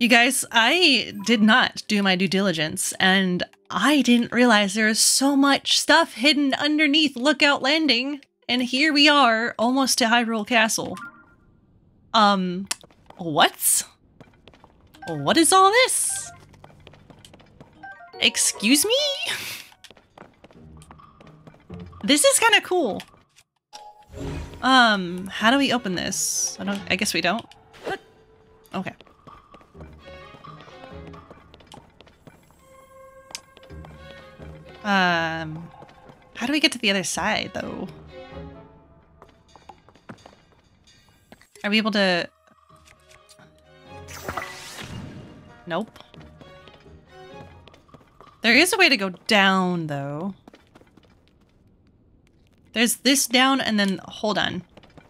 You guys, I did not do my due diligence and I didn't realize there is so much stuff hidden underneath Lookout Landing. And here we are, almost to Hyrule Castle. Um, what? What is all this? Excuse me? This is kind of cool. Um, how do we open this? I don't, I guess we don't. Okay. Um, how do we get to the other side, though? Are we able to... Nope. There is a way to go down, though. There's this down and then... Hold on.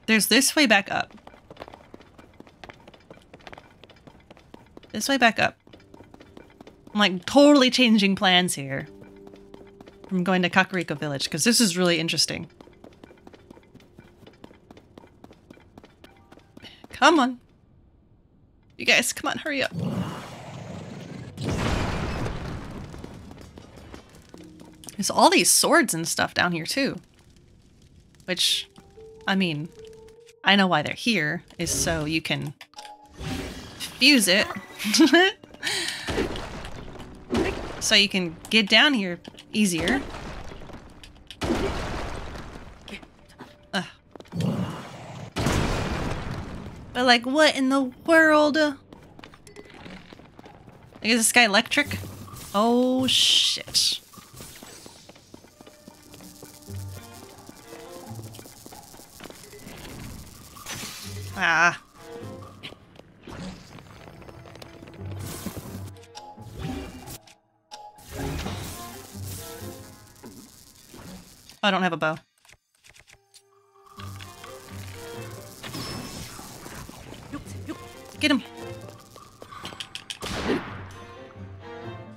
There's this way back up. This way back up. I'm like totally changing plans here. I'm going to Kakariko Village because this is really interesting. Come on. You guys, come on, hurry up. There's all these swords and stuff down here too. Which, I mean, I know why they're here, is so you can fuse it. so you can get down here easier. Ugh. But like, what in the world? Is this guy electric? Oh shit. Ah. I don't have a bow. Get him!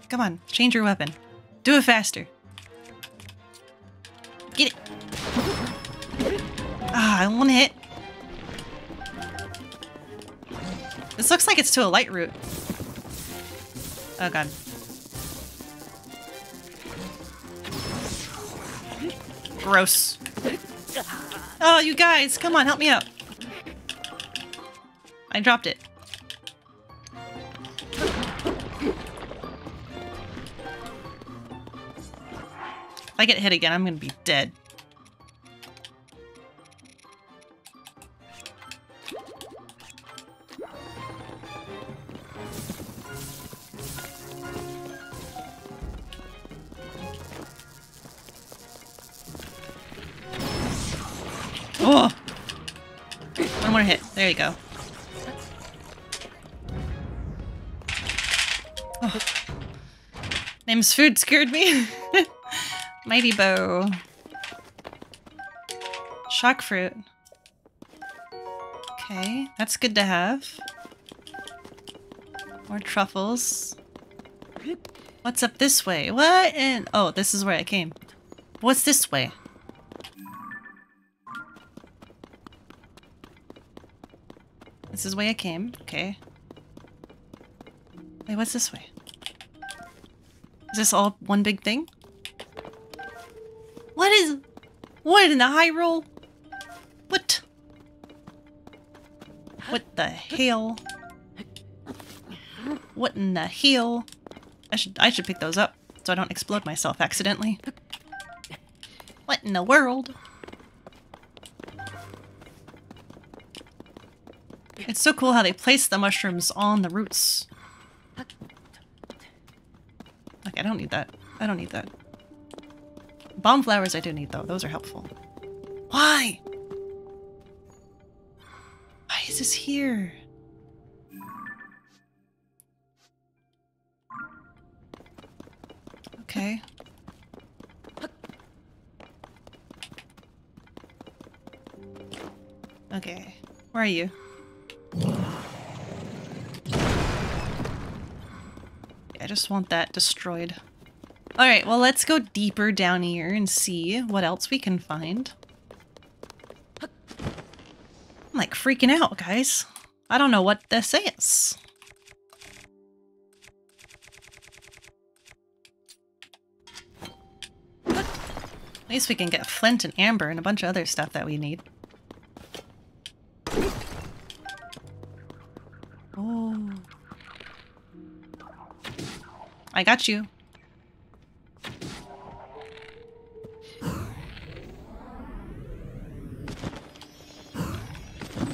Come on, change your weapon. Do it faster. Get it! Ah, one hit. This looks like it's to a light route. Oh god. Gross. Oh, you guys, come on, help me out. I dropped it. If I get hit again, I'm gonna be dead. You go. Oh. Name's food scared me. Mighty bow. Shock fruit. Okay, that's good to have. More truffles. What's up this way? What? And oh, this is where I came. What's this way? This is the way I came. Okay. Wait, what's this way? Is this all one big thing? What is... What in the Hyrule? What? What the hell? What in the hell? I should I should pick those up so I don't explode myself accidentally. What in the world? It's so cool how they place the mushrooms on the roots. Like, I don't need that. I don't need that. Bomb flowers I do need, though. Those are helpful. Why? Why is this here? Okay. Okay. Where are you? just want that destroyed. Alright, well let's go deeper down here and see what else we can find. I'm like freaking out, guys. I don't know what this is. At least we can get flint and amber and a bunch of other stuff that we need. I got you.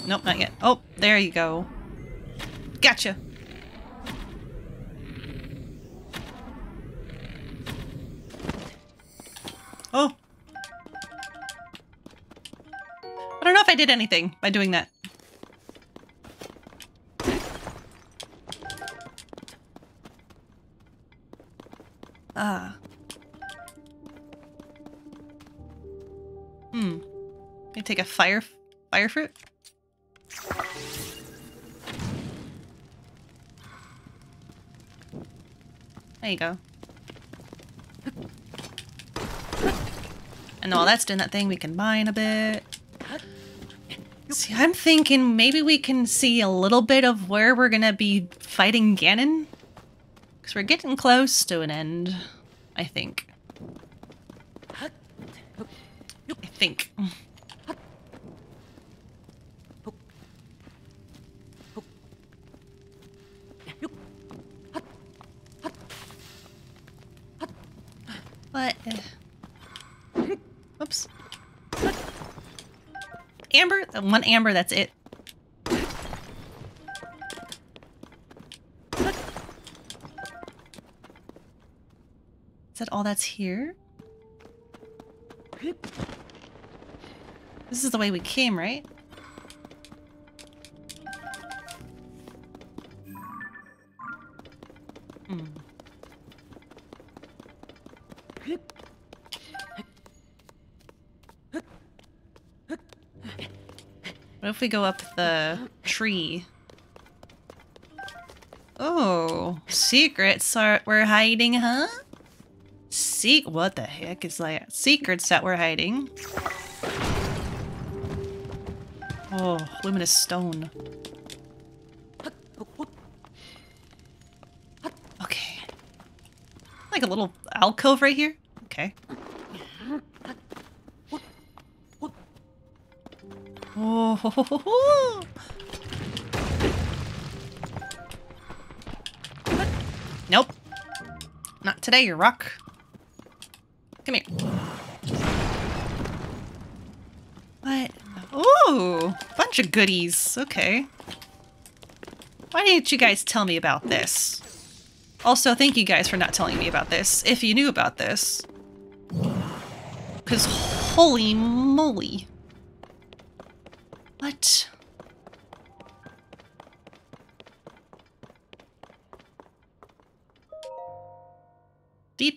Nope, not yet. Oh, there you go. Gotcha. Oh. I don't know if I did anything by doing that. Fire fruit? There you go. And while that's doing that thing, we can mine a bit. See, I'm thinking maybe we can see a little bit of where we're gonna be fighting Ganon. Because we're getting close to an end, I think. One amber, that's it. Is that all that's here? This is the way we came, right? We go up the tree? Oh, secrets are we're hiding, huh? Seek what the heck is that? Secrets that we're hiding. Oh, luminous stone. Okay. Like a little alcove right here? Nope. Not today, you rock. Come here. What? Ooh, bunch of goodies. Okay. Why didn't you guys tell me about this? Also, thank you guys for not telling me about this, if you knew about this. Because holy moly.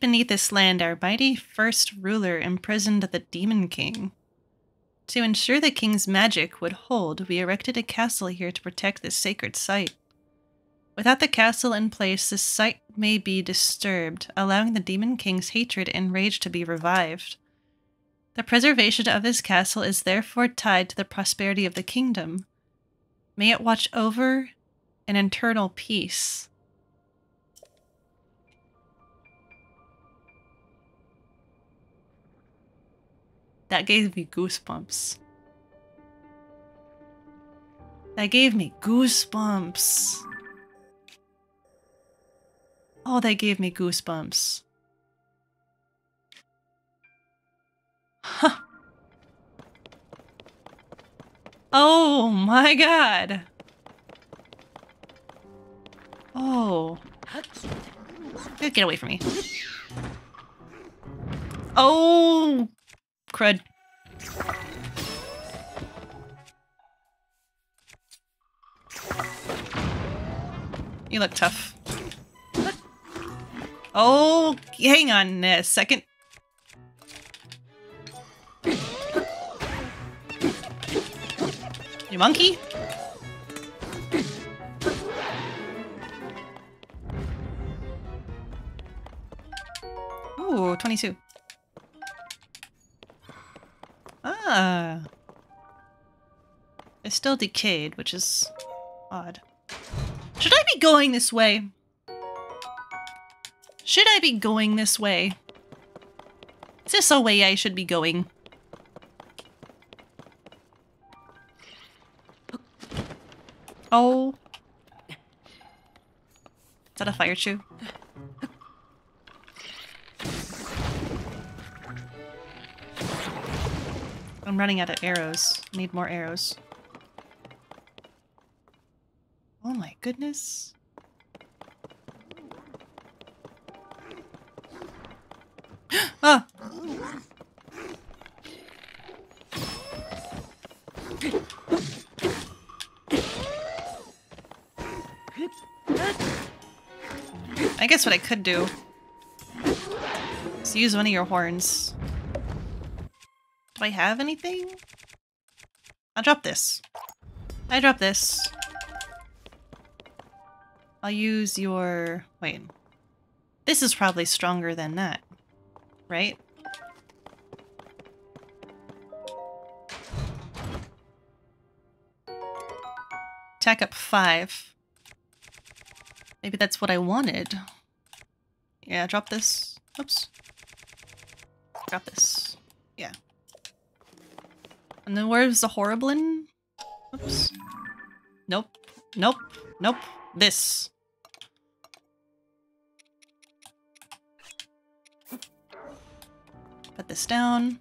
Beneath this land, our mighty first ruler imprisoned the Demon King. To ensure the king's magic would hold, we erected a castle here to protect this sacred site. Without the castle in place, this site may be disturbed, allowing the Demon King's hatred and rage to be revived. The preservation of this castle is therefore tied to the prosperity of the kingdom. May it watch over an eternal peace. That gave me goosebumps. That gave me goosebumps. Oh, that gave me goosebumps. Huh. Oh my god. Oh. Get away from me. Oh, crud. You look tough. Oh, hang on a second. You monkey? Ooh, 22. Ah. It's still decayed, which is odd. Should I be going this way? Should I be going this way? Is this a way I should be going? Oh. Is that a fire chew? I'm running out of arrows. Need more arrows. Oh my goodness. ah! I guess what I could do is use one of your horns. Do I have anything? I'll drop this. I drop this. I'll use your... Wait. This is probably stronger than that. Right? Attack up five. Maybe that's what I wanted. Yeah, drop this. Oops. Drop this. Yeah. And then where's the Horriblin? Oops. Nope. Nope. Nope. This. Put this down.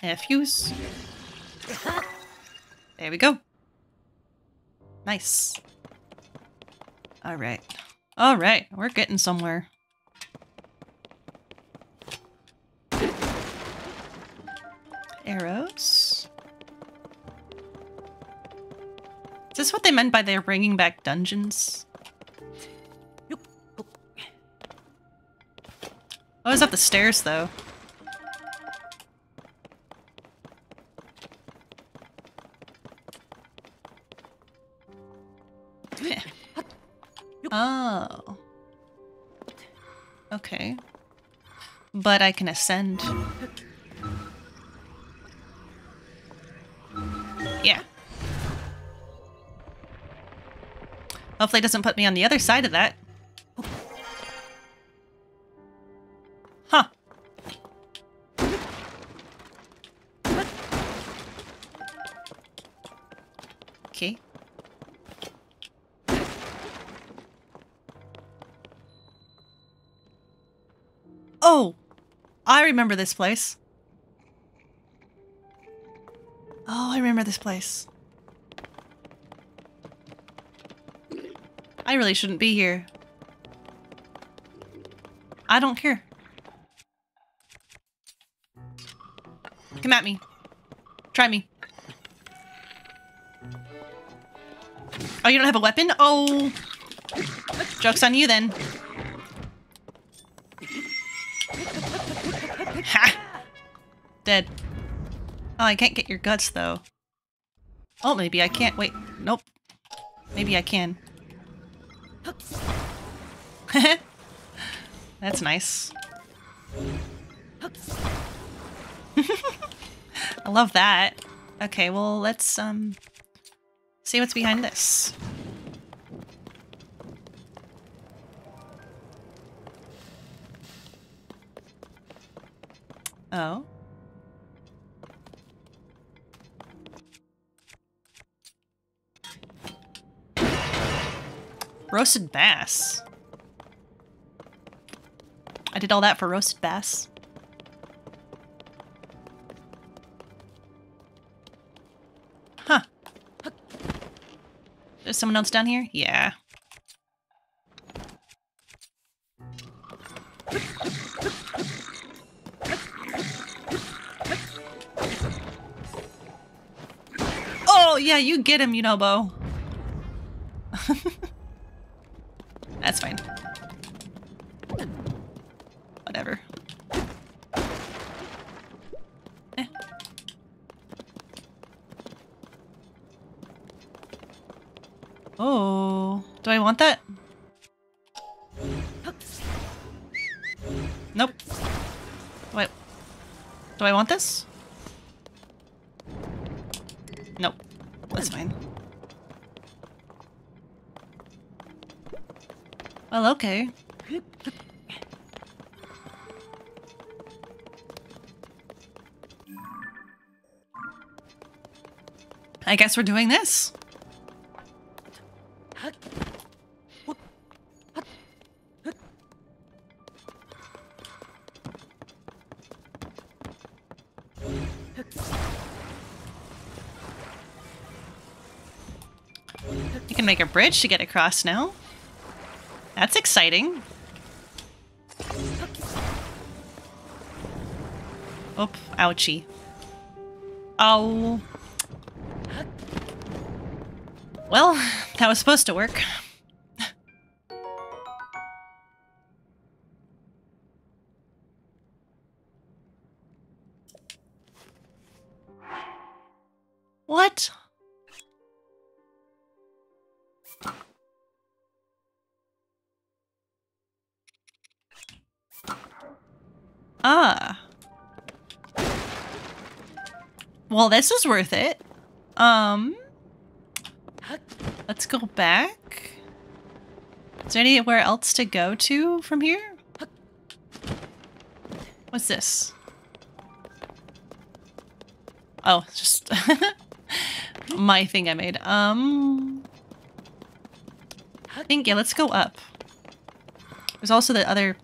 And fuse. There we go. Nice. Alright. Alright, we're getting somewhere. Arrows. Is this what they meant by they're bringing back dungeons? Oh, it's up the stairs, though. Oh. Okay. But I can ascend. Hopefully it doesn't put me on the other side of that. Huh. Okay. Oh! I remember this place. Oh, I remember this place. I really shouldn't be here. I don't care. Come at me. Try me. Oh, you don't have a weapon? Oh! Joke's on you then. Ha! Dead. Oh, I can't get your guts, though. Oh, maybe I can't. Wait, nope. Maybe I can. That's nice. I love that. Okay, well, let's, um, see what's behind this. Oh. Roasted bass. I did all that for roasted bass. Huh. There's someone else down here? Yeah. Oh, yeah, you get him, Yunobo. Do I want this? Nope. That's fine. Well, okay. I guess we're doing this. Make a bridge to get across now. That's exciting. Oh, ouchie. Oh. Well, that was supposed to work. Well, this is worth it. Um, let's go back. Is there anywhere else to go to from here? What's this? Oh, just my thing I made. Um, I think, yeah, let's go up. There's also the other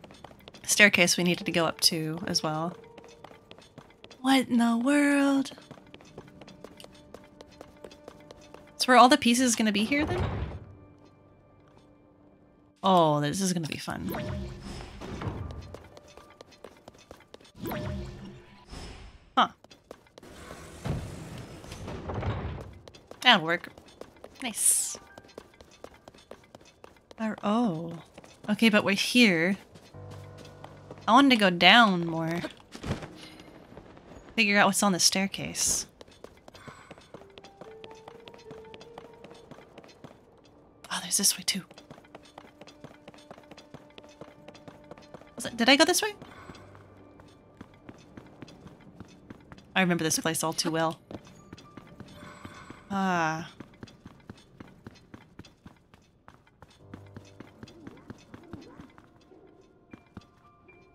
staircase we needed to go up to as well. What in the world? So were all the pieces to be here then? Oh, this is to be fun. Huh. That'll work. Nice. Oh. Okay, but we're here. I wanted to go down more. Figure out what's on the staircase. This way too. It, did I go this way? I remember this place all too well. Ah.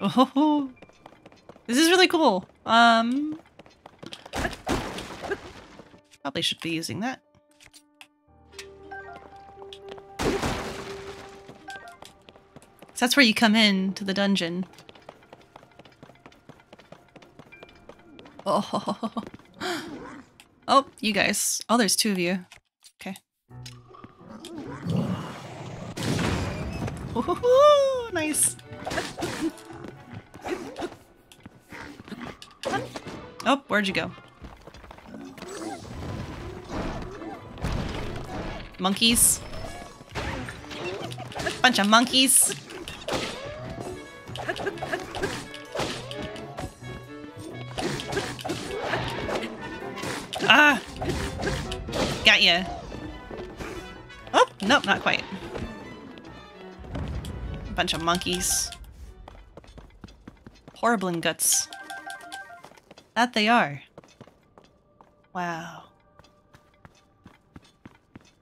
Oh, ho! this is really cool. Um, probably should be using that. So that's where you come in to the dungeon. Oh, oh, you guys. Oh, there's two of you. Okay. Nice. Oh, where'd you go? Monkeys. Bunch of monkeys. Oh, nope, not quite. A Bunch of monkeys. Horrible guts. That they are. Wow.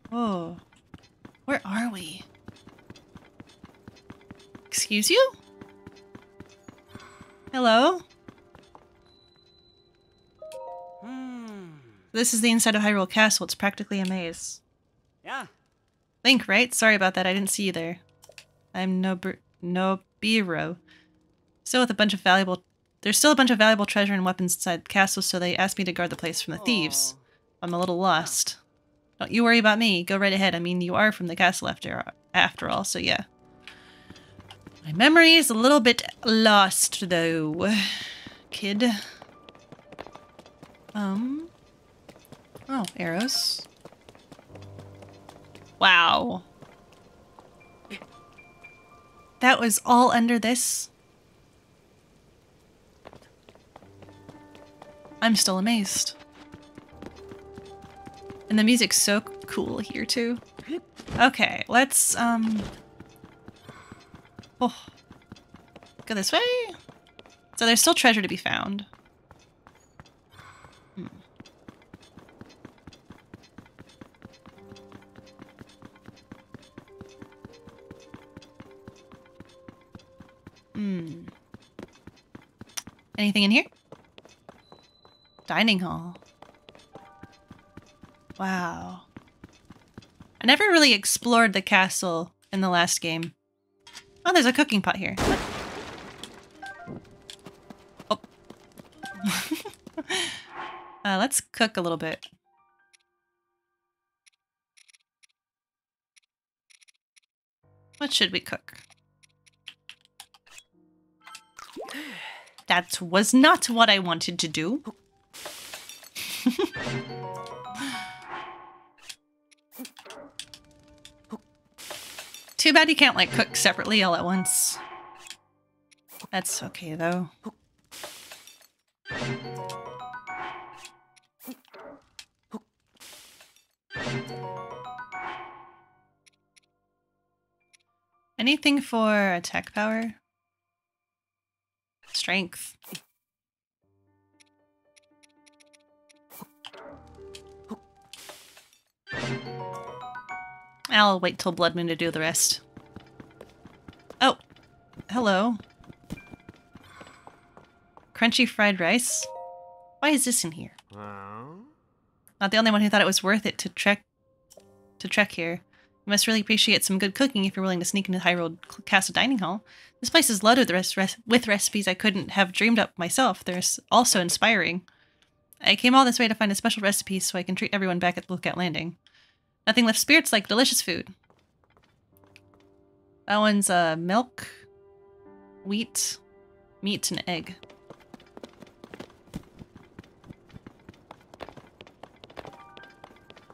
Whoa. Where are we? Excuse you? Hello? This is the inside of Hyrule Castle. It's practically a maze. Yeah. Link, right? Sorry about that. I didn't see you there. I'm no no Biro. Still with a bunch of valuable there's still a bunch of valuable treasure and weapons inside the castle, so they asked me to guard the place from the thieves. I'm a little lost. Don't you worry about me. Go right ahead. I mean, you are from the castle after after all, so yeah. My memory is a little bit lost, though, kid. Um. Oh, arrows. Wow. That was all under this? I'm still amazed. And the music's so cool here too. Okay, let's um oh, go this way. So there's still treasure to be found. Hmm. Anything in here? Dining hall. Wow. I never really explored the castle in the last game. Oh, there's a cooking pot here. Oh. uh, let's cook a little bit. What should we cook? That was not what I wanted to do. Too bad you can't like cook separately all at once. That's okay though. Anything for attack power? Strength. I'll wait till Blood Moon to do the rest. Oh, hello. Crunchy fried rice? Why is this in here? Not the only one who thought it was worth it to trek to trek here. You must really appreciate some good cooking if you're willing to sneak into Hyrule Castle Dining Hall. This place is loaded with, recipes I couldn't have dreamed up myself. They're also inspiring. I came all this way to find a special recipe so I can treat everyone back at Lookout Landing. Nothing left spirits like delicious food. That one's uh, milk, wheat, meat, and egg.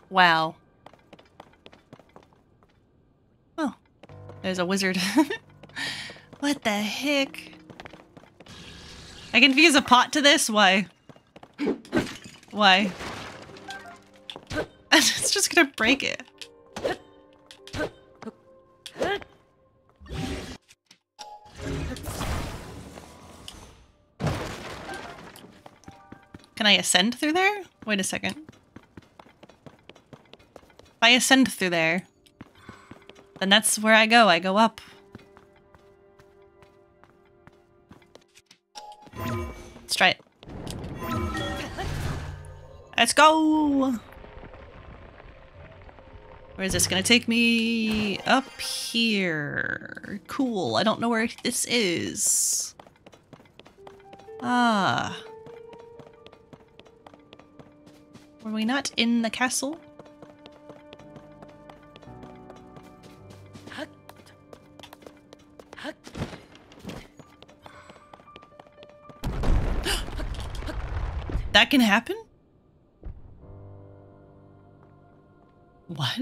Wow. Oh, there's a wizard. what the heck? I can fuse a pot to this? Why? Why? it's just gonna break it. Can I ascend through there? Wait a second. If I ascend through there, then that's where I go. I go up. Let's try it. Let's go! Where is this gonna take me? Up here. Cool. I don't know where this is. Ah. Were we not in the castle? Can happen? What?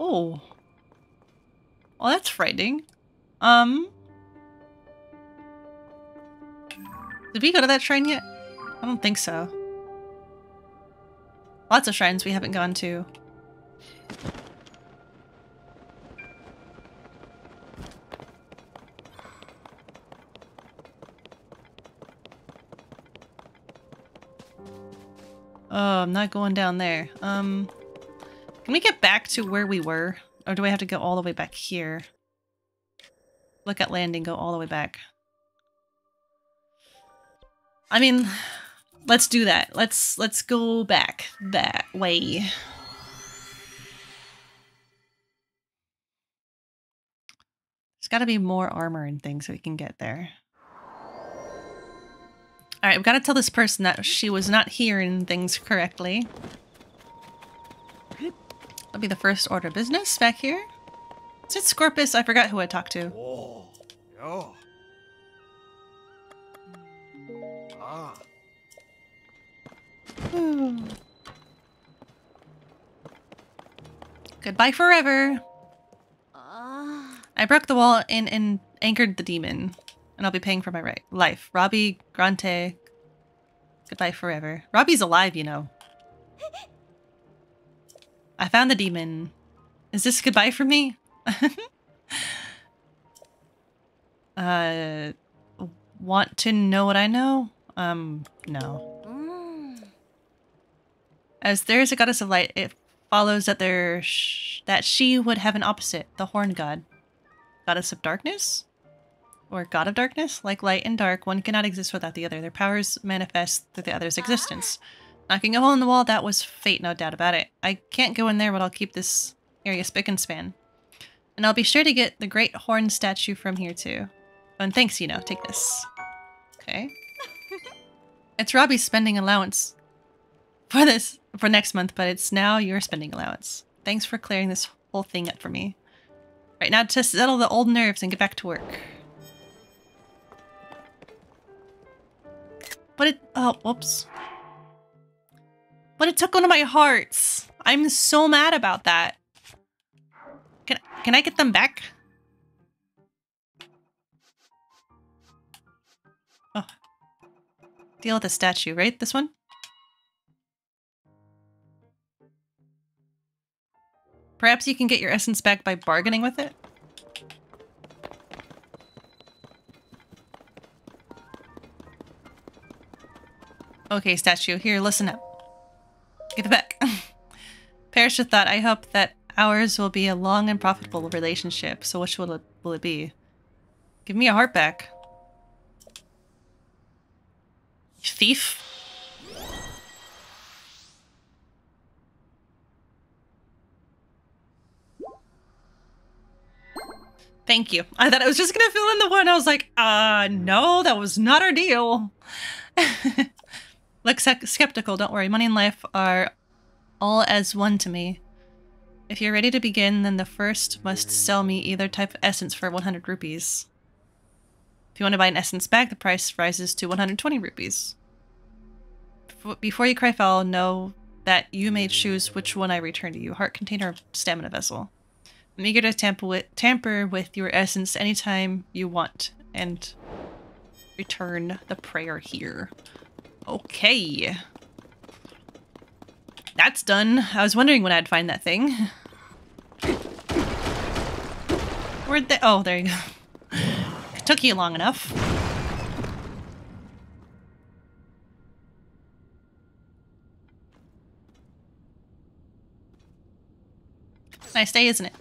Oh. Well, that's frightening. Um. Did we go to that shrine yet? I don't think so. Lots of shrines we haven't gone to. Oh, I'm not going down there. Um, can we get back to where we were? Or do I have to go all the way back here? Lookout Landing, go all the way back. I mean, let's do that. Let's let's go back that way. There's got to be more armor and things so we can get there. All right, we've got to tell this person that she was not hearing things correctly. That'll be the first order of business back here. Is it Scorpus? I forgot who I talked to. Goodbye forever. I broke the wall and, and anchored the demon and I'll be paying for my right life. Robbie Grante, goodbye forever. Robbie's alive, you know. I found the demon. Is this goodbye for me? uh, want to know what I know? Um, no. As there is a goddess of light, it follows that there that she would have an opposite, the horn god. goddess of darkness? Or god of darkness? Like light and dark, one cannot exist without the other. Their powers manifest through the other's existence. Knocking a hole in the wall, that was fate, no doubt about it. I can't go in there, but I'll keep this area spick and span. And I'll be sure to get the great horn statue from here too. Oh, and thanks, you know. Take this. Okay. it's Robbie's spending allowance for this for next month, but it's now your spending allowance. Thanks for clearing this whole thing up for me. Right now to settle the old nerves and get back to work. But it oh whoops. But it took one of my hearts. I'm so mad about that. Can, can I get them back? Oh. Deal with the statue, right? This one? Perhaps you can get your essence back by bargaining with it? Okay, statue, here, listen up. Get it back. Perisha thought, I hope that ours will be a long and profitable relationship. So which will it, will it be? Give me a heart back. Thief? Thank you. I thought I was just gonna fill in the one. I was like, uh, no, that was not our deal. Look skeptical, don't worry. Money and life are all as one to me. If you're ready to begin, then the first must sell me either type of essence for 100 rupees. If you want to buy an essence bag, the price rises to 120 rupees. Before you cry foul, know that you may choose which one I return to you, heart container stamina vessel. I'm eager to tamper with, tamper with your essence anytime you want, and return the prayer here. Okay. That's done. I was wondering when I'd find that thing. Where'd they- oh, there you go. It took you long enough. Nice day, isn't it?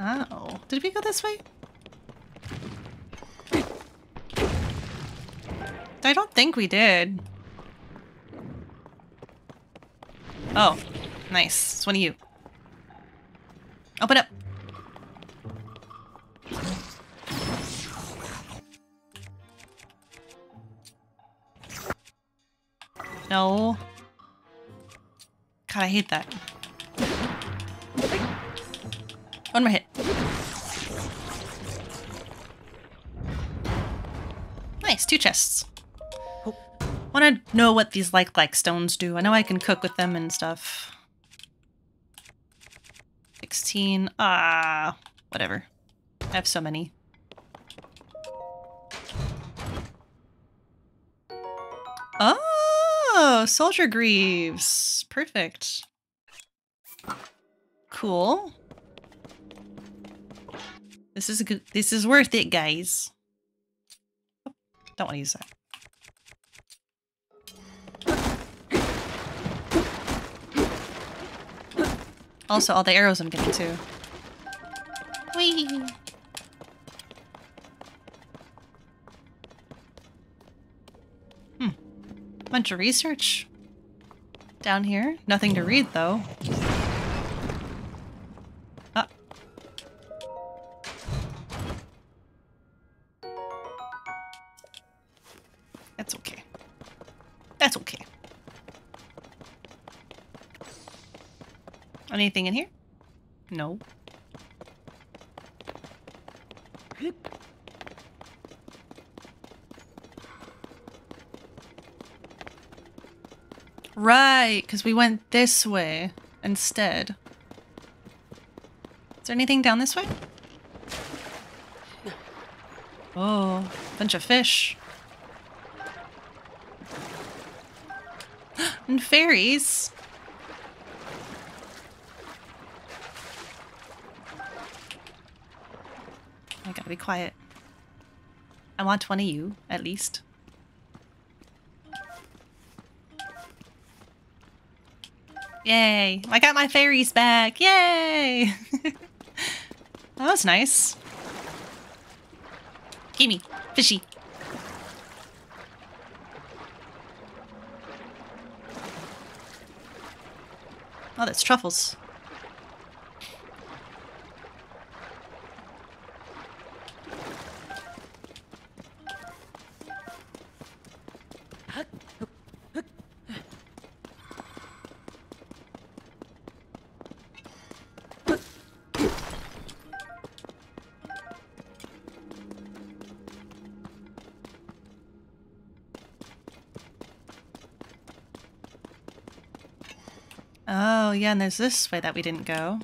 oh. Did we go this way? I don't think we did. Oh, nice. It's one of you. Open up. No. God, I hate that. One more hit. Nice, two chests want to know what these like like stones do. I know I can cook with them and stuff. 16. Ah, whatever. I have so many. Oh, soldier greaves. Perfect. Cool. This is good, this is worth it, guys. don't want to use that. Also, all the arrows I'm getting too. Whee! Hmm. Bunch of research. Down here. Nothing to read, though. Anything in here? No. Right, because we went this way instead. Is there anything down this way? Oh, bunch of fish. and fairies. gotta be quiet. I want one of you, at least. Yay! I got my fairies back! Yay! that was nice. Gimme, fishy. Oh, that's truffles. Yeah, and there's this way that we didn't go.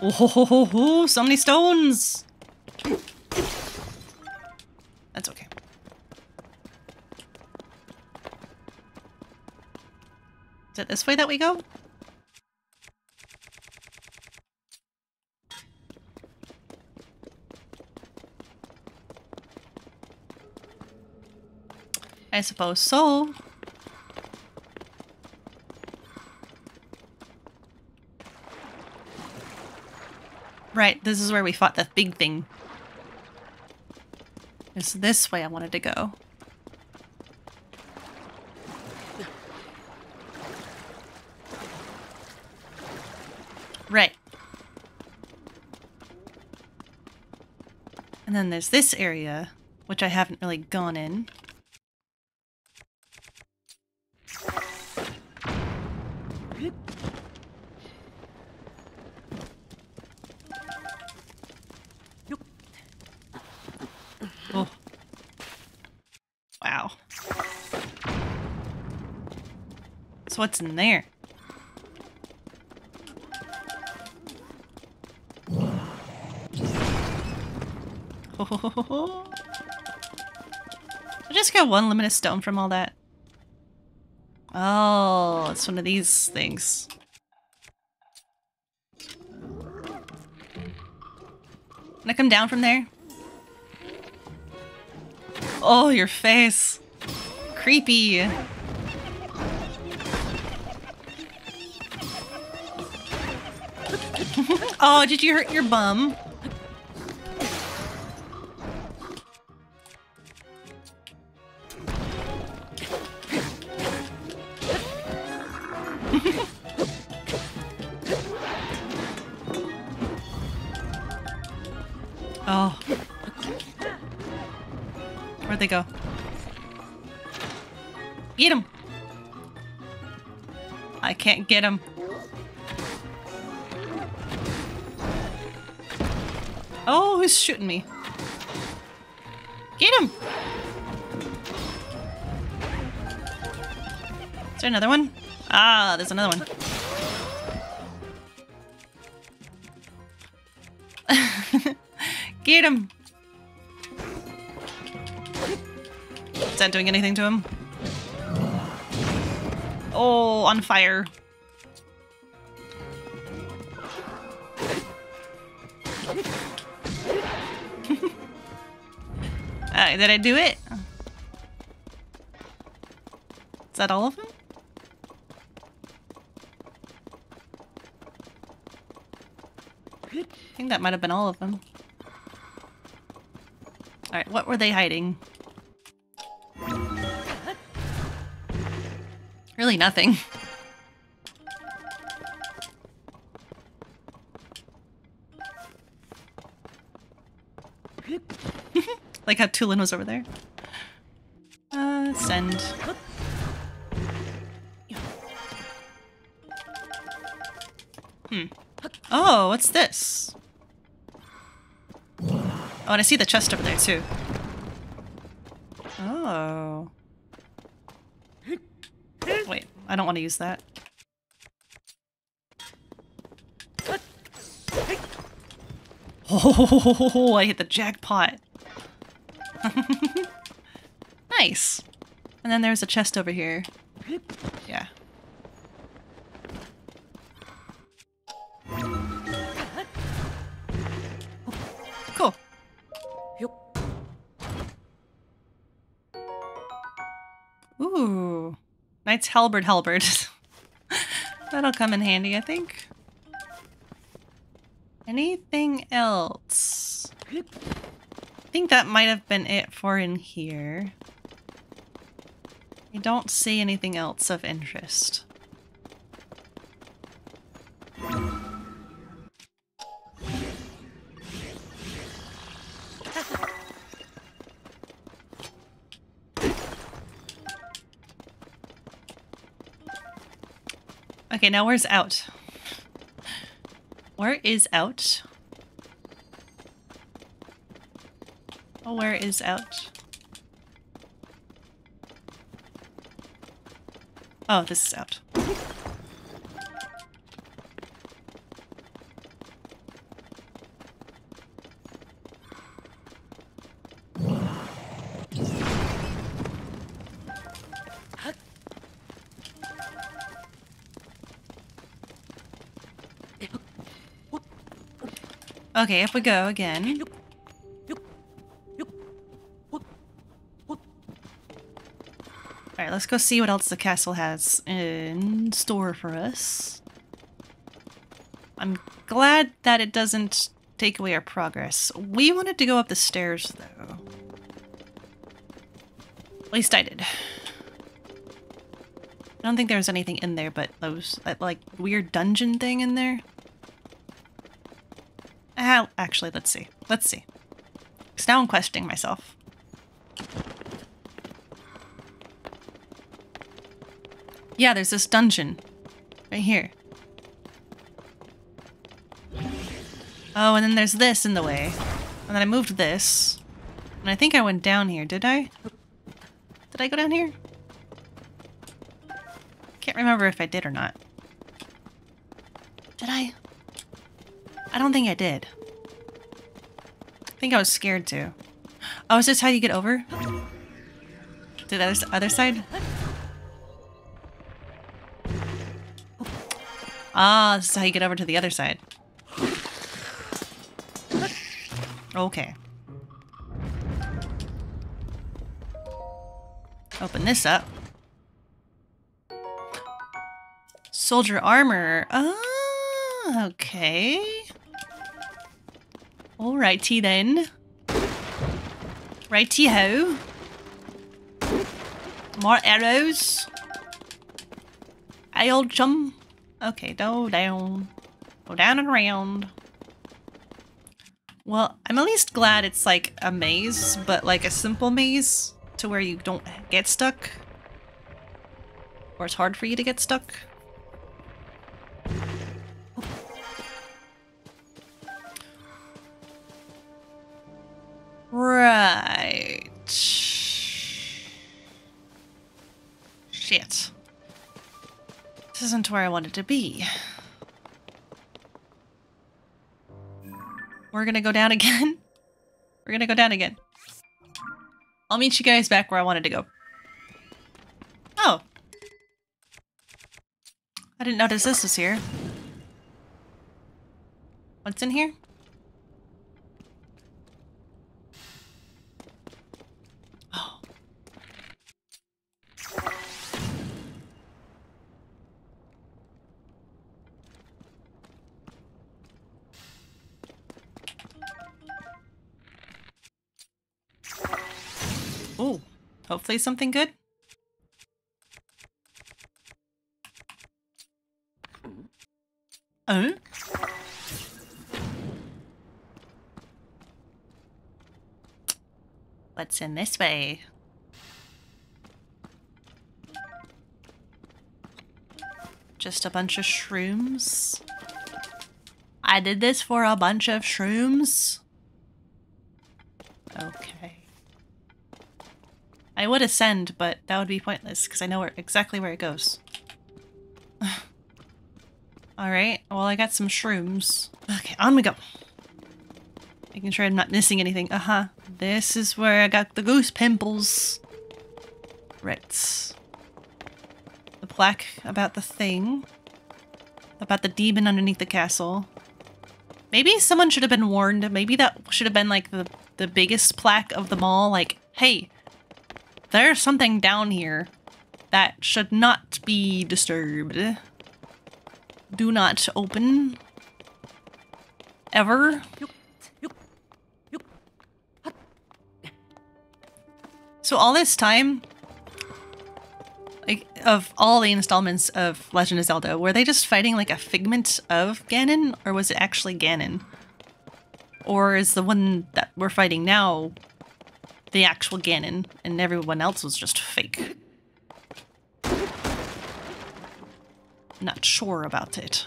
Oh, ho, ho, ho, ho, so many stones! That's okay. Is it this way that we go? I suppose so. Right, this is where we fought the big thing. It's this way I wanted to go. Right. And then there's this area, which I haven't really gone in. What's in there? I just got one luminous stone from all that. Oh, it's one of these things. Can I come down from there? Oh, your face. Creepy. Oh, did you hurt your bum? oh. Where'd they go? Get him! I can't get him. Who's shooting me? Get him! Is there another one? Ah, there's another one. Get him! Is that doing anything to him? Oh, on fire. Did I do it? Is that all of them? I think that might have been all of them. Alright, what were they hiding? Really nothing. like how Tulin was over there. Uh, send. Hmm. Oh, what's this? Oh, and I see the chest over there too. Oh. Wait, I don't want to use that. Oh, I hit the jackpot. Nice. And then there's a chest over here. Yeah. Ooh. Knight's Halberd Halberd. That'll come in handy, I think. Anything else? I think that might have been it for in here. Don't see anything else of interest. Okay, now where's out? Where is out? Oh, where is out? Oh, this is out. Okay, if we go again. Let's go see what else the castle has in store for us. I'm glad that it doesn't take away our progress. We wanted to go up the stairs, though. At least I did. I don't think there was anything in there but those, that, like, weird dungeon thing in there. Uh, actually, let's see. Let's see. Because now I'm questioning myself. Yeah, there's this dungeon. Right here. Oh, and then there's this in the way. And then I moved this. And I think I went down here, did I? Did I go down here? Can't remember if I did or not. Did I? I don't think I did. I think I was scared to. Oh, is this how you get over? To the other, other side? Ah, this is how you get over to the other side. Okay. Open this up. Soldier armor. Ah, okay. Alrighty then. Righty ho. More arrows. Hey, old chum. Okay, go down. Go down and around. Well, I'm at least glad it's like a maze, but like a simple maze to where you don't get stuck. Or it's hard for you to get stuck. Right. Shit. This isn't where I wanted to be. We're gonna go down again? We're gonna go down again. I'll meet you guys back where I wanted to go. Oh. I didn't notice this was here. What's in here? Hopefully something good. Oh? What's in this way? Just a bunch of shrooms. I did this for a bunch of shrooms. Okay. I would ascend, but that would be pointless because I know where, exactly where it goes. Alright, well I got some shrooms. Okay, on we go. Making sure I'm not missing anything. Uh-huh. This is where I got the goose pimples. Right. The plaque about the thing. About the demon underneath the castle. Maybe someone should have been warned. Maybe that should have been like the, the biggest plaque of them all. Like, hey, there's something down here. That should not be disturbed. Do not open. Ever. So all this time, like of all the installments of Legend of Zelda, were they just fighting like a figment of Ganon, or was it actually Ganon? Or is the one that we're fighting now the actual Ganon, and everyone else was just fake? Not sure about it.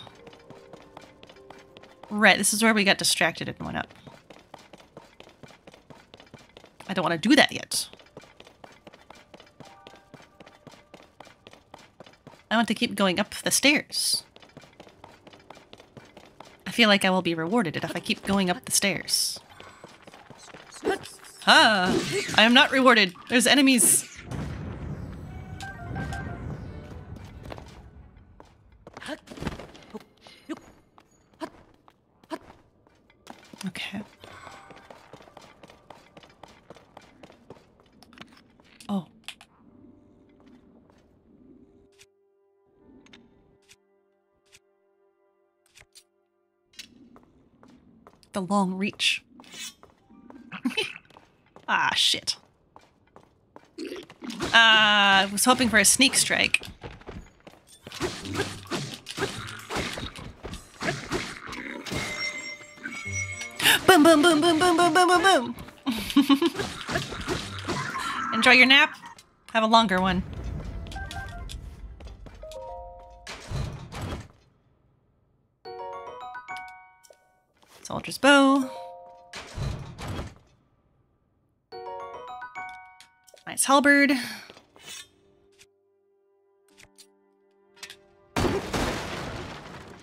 Right, this is where we got distracted and went up. I don't want to do that yet. I want to keep going up the stairs. I feel like I will be rewarded if I keep going up the stairs. Ah! I am not rewarded. There's enemies. Okay. Oh. The long reach. Ah, shit. Uh, I was hoping for a sneak strike. Boom, boom, boom, boom, boom, boom, boom, boom, boom. Enjoy your nap. Have a longer one. Soldier's bow. Nice halberd.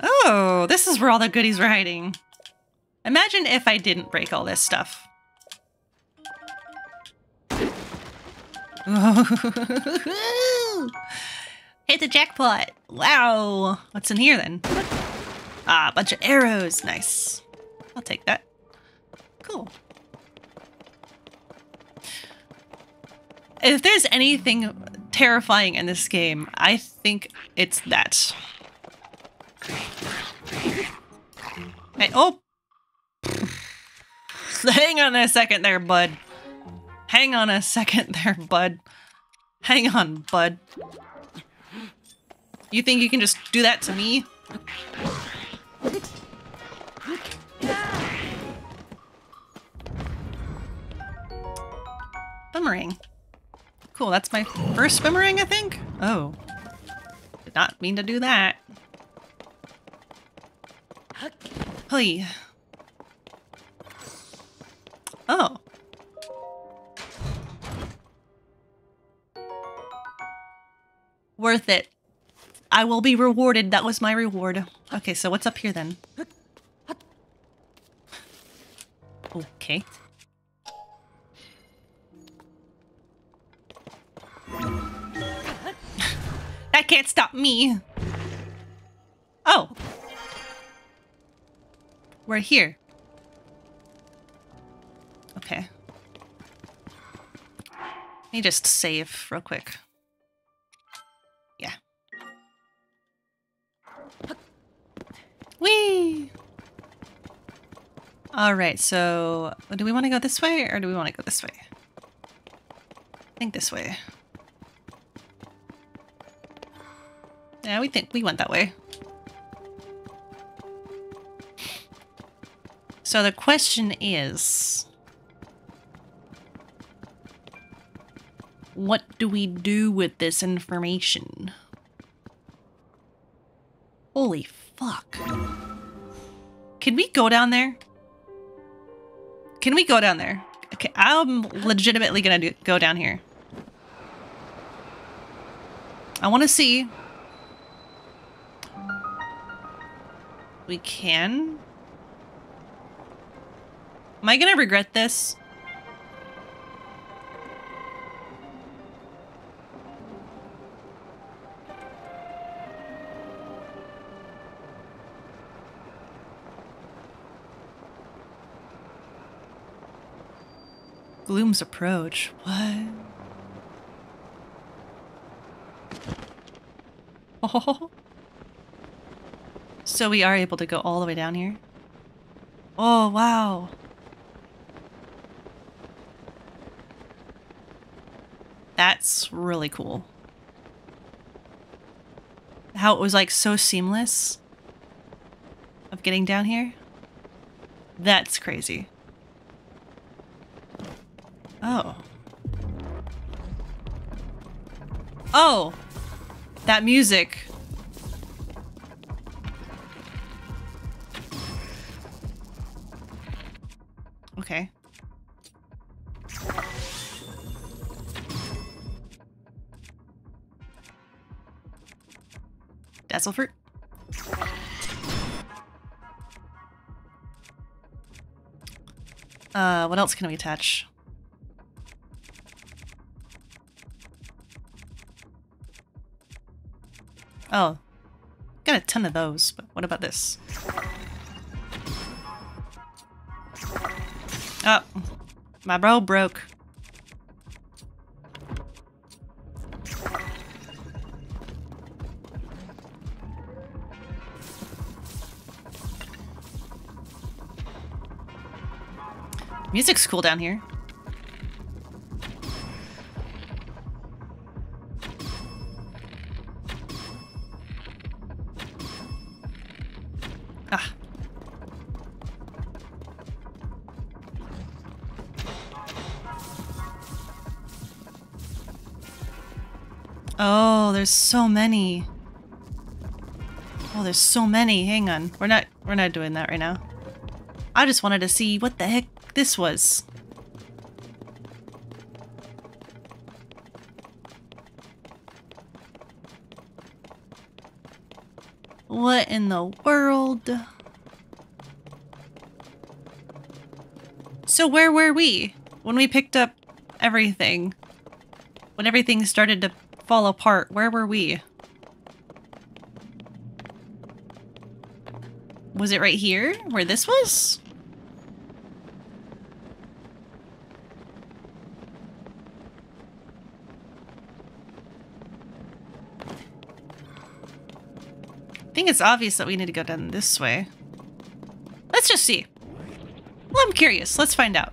Oh, this is where all the goodies were hiding. Imagine if I didn't break all this stuff. Hit the jackpot. Wow. What's in here then? Ah, a bunch of arrows. Nice. I'll take that. Cool. If there's anything terrifying in this game, I think it's that. Hey, oh! Hang on a second there, bud. Hang on a second there, bud. Hang on, bud. You think you can just do that to me? Boomerang. Cool, that's my first boomerang, I think? Oh. Did not mean to do that. Hey. Oh. Worth it. I will be rewarded. That was my reward. Okay, so what's up here then? Okay. That can't stop me. Oh. We're here. Okay. Let me just save real quick. Yeah. Whee! Alright, so do we want to go this way or do we want to go this way? I think this way. Yeah, we think we went that way. So the question is... What do we do with this information? Holy fuck. Can we go down there? Can we go down there? Okay, I'm legitimately gonna do, go down here. I want to see. We can. Am I gonna regret this? Gloom's approach. What? Oh. So we are able to go all the way down here? Oh, wow. That's really cool. How it was like so seamless of getting down here. That's crazy. Oh. Oh! That music. Dazzle fruit. Uh, what else can we attach? Oh. Got a ton of those, but what about this? Oh. My bro broke. Music's cool down here. Ah. Oh, there's so many. Oh, there's so many. Hang on. We're not we're not doing that right now. I just wanted to see what the heck this was. What in the world? So where were we when we picked up everything? When everything started to fall apart, where were we? Was it right here where this was? Think it's obvious that we need to go down this way. Let's just see. Well, I'm curious. Let's find out.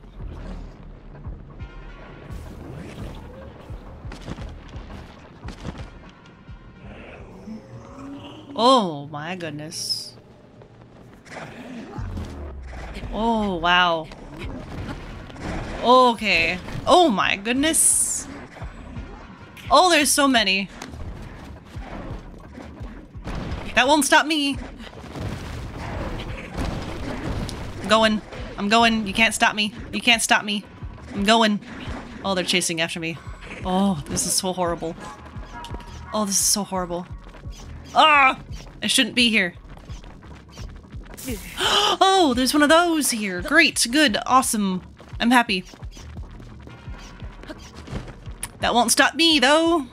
Oh my goodness. Oh, wow. Okay. Oh my goodness. Oh, there's so many. That won't stop me. I'm going. I'm going. You can't stop me. You can't stop me. I'm going. Oh, they're chasing after me. Oh, this is so horrible. Oh, this is so horrible. Ah! I shouldn't be here. Oh, there's one of those here. Great, good, awesome. I'm happy. That won't stop me, though.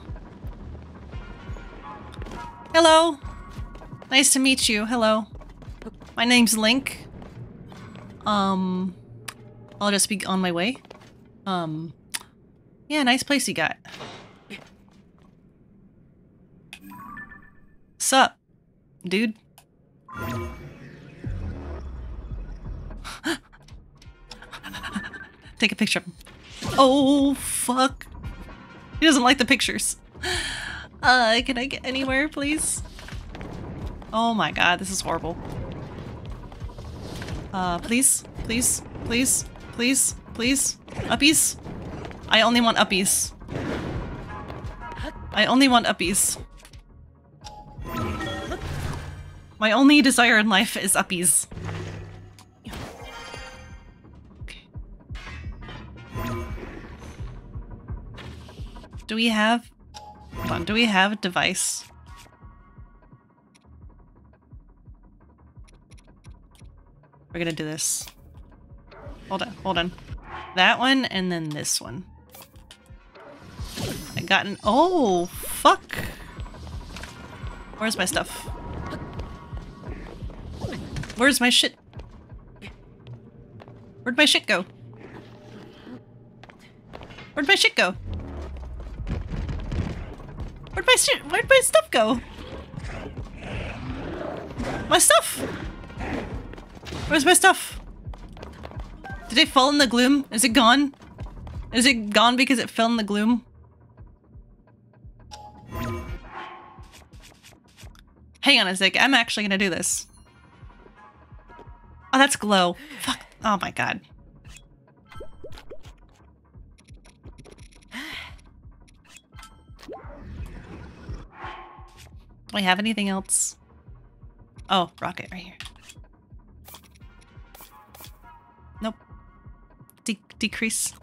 Hello. Nice to meet you. Hello. My name's Link. Um, I'll just be on my way. Um, yeah, nice place you got. Sup, dude? Take a picture. Oh, fuck. He doesn't like the pictures. Uh, can I get anywhere, please? Oh my god, this is horrible. Uh, please? Please? Please? Please? Please? Uppies? I only want uppies. I only want uppies. My only desire in life is uppies. Do we have... Hold on, do we have a device? We're gonna do this. Hold on, hold on. That one and then this one. I got an- oh, fuck! Where's my stuff? Where's my shit? Where'd my shit go? Where'd my shit go? Where'd my shit- where'd my stuff go? My stuff! Where's my stuff? Did it fall in the gloom? Is it gone? Is it gone because it fell in the gloom? Hang on a sec, I'm actually gonna do this. Oh, that's glow. Fuck. Oh my god. Do I have anything else? Oh, rocket right here. Decrease.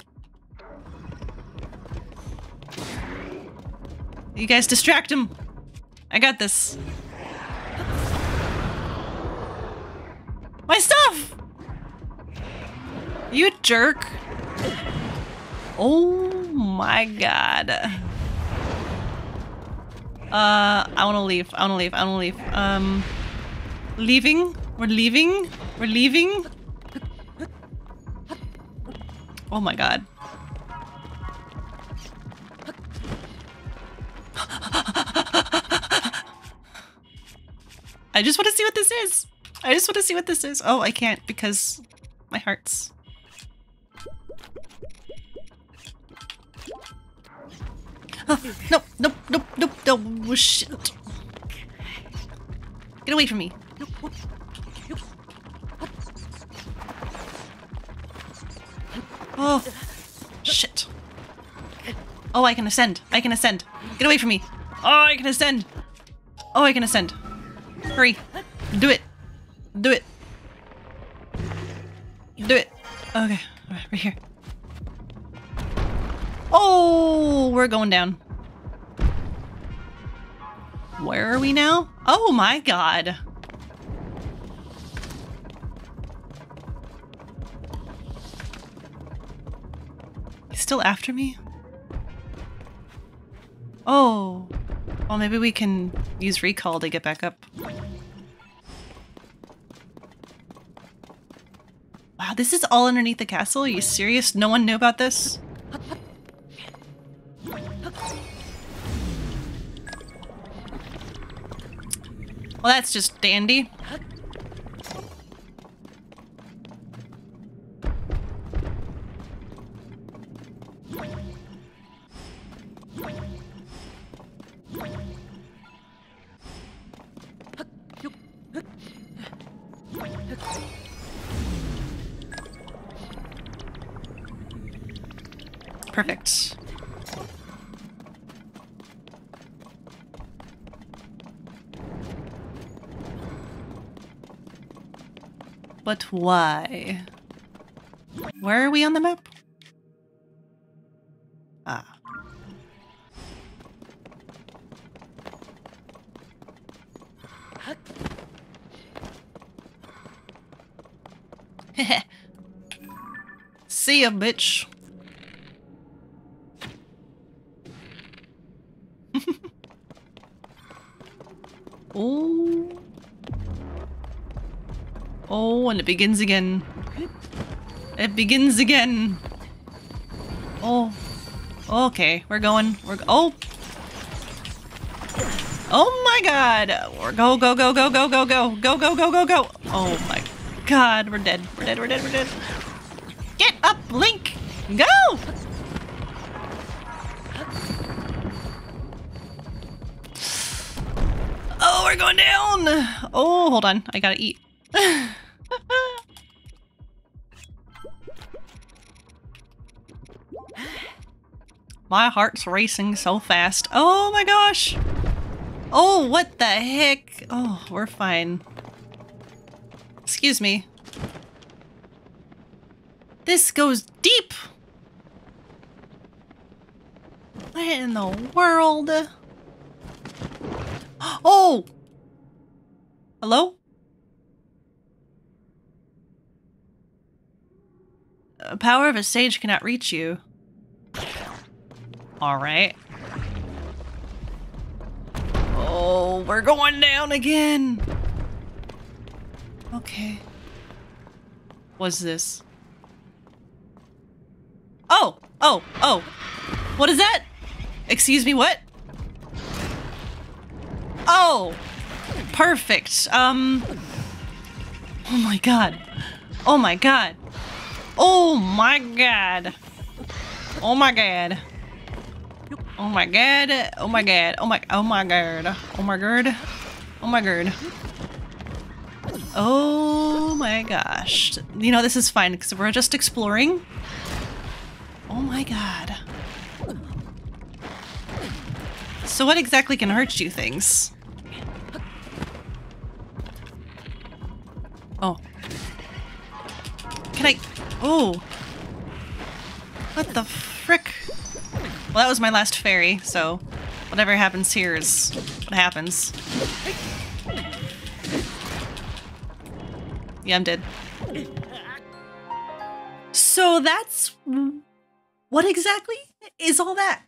You guys distract him. I got this. My stuff! You jerk. Oh my god. Uh, I want to leave. I want to leave. I want to leave. Um, leaving. We're leaving. We're leaving. Oh my god. I just want to see what this is. I just want to see what this is. Oh, I can't because my heart's. Oh, nope, nope, nope, nope, nope. Oh, shit. Get away from me. Oh, shit. Oh, I can ascend. I can ascend. Get away from me. Oh, I can ascend. Oh, I can ascend. Hurry. Do it. Do it. Do it. Okay. Right, right here. Oh, we're going down. Where are we now? Oh my god. Still after me? Oh. Well, maybe we can use recall to get back up. Wow, this is all underneath the castle? Are you serious? No one knew about this? Well, that's just dandy. Why? Where are we on the map? Ah. See ya, bitch. Oh, and it begins again. It begins again. Oh. Okay, we're going. We're oh. Oh my god. We're go go go go go go go go go go go go. Oh my god, we're dead. We're dead. We're dead. We're dead. Get up, Link. Go. Oh, we're going down. Oh, hold on. I gotta eat. My heart's racing so fast. Oh my gosh! Oh, what the heck? Oh, we're fine. Excuse me. This goes deep! What in the world? Oh! Hello? The power of a sage cannot reach you. Alright. Oh, we're going down again! Okay. What's this? Oh! Oh! Oh! What is that? Excuse me, what? Oh! Perfect. Um. Oh my god. Oh my god. Oh my god. Oh my god. Oh my god. Oh my god. Oh my oh my god. Oh my god. Oh my god. Oh my gosh. You know, this is fine because we're just exploring. Oh my god. So what exactly can hurt you things? Oh. Can I... Oh. What the frick? Well, that was my last fairy, so whatever happens here is what happens. Yeah, I'm dead. So that's... What exactly is all that?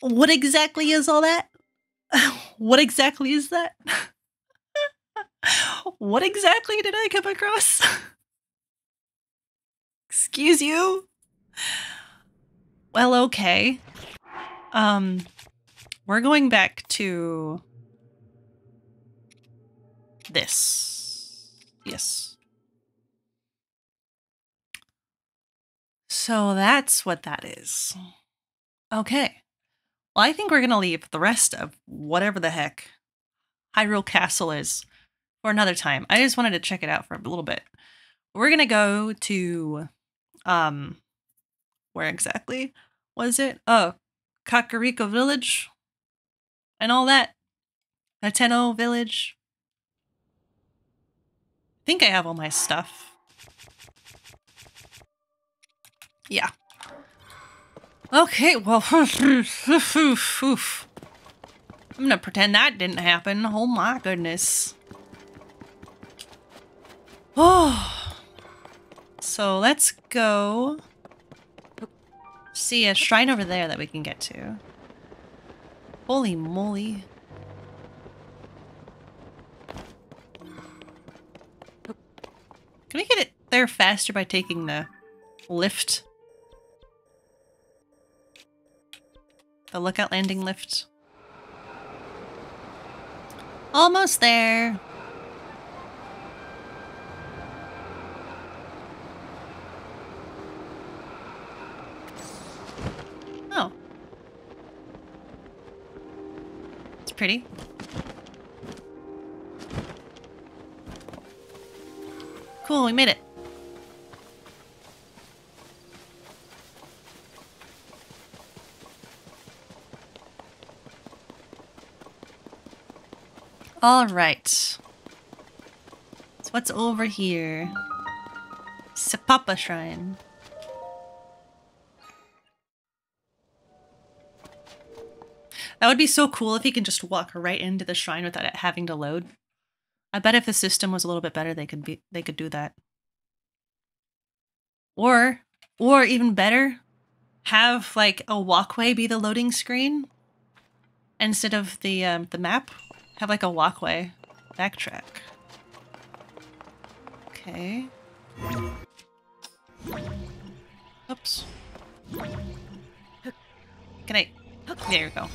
What exactly is all that? What exactly is that? what exactly did I come across? Excuse you? Well, okay. Um, we're going back to this. Yes. So that's what that is. Okay. Well, I think we're going to leave the rest of whatever the heck Hyrule Castle is for another time. I just wanted to check it out for a little bit. We're going to go to, um, where exactly was it? Oh, Kakariko Village and all that. Hateno Village. I think I have all my stuff. Yeah. Okay, well, I'm gonna pretend that didn't happen. Oh my goodness. Oh. So let's go see a shrine over there that we can get to. Holy moly. Can we get it there faster by taking the lift? The lookout landing lift. Almost there. Oh. It's pretty. Cool, we made it. All right. So what's over here? Sepapa Shrine. That would be so cool if he can just walk right into the shrine without it having to load. I bet if the system was a little bit better, they could be they could do that. Or, or even better, have like a walkway be the loading screen instead of the um, the map. Have like a walkway. Backtrack. Okay. Oops. Can I... There you go.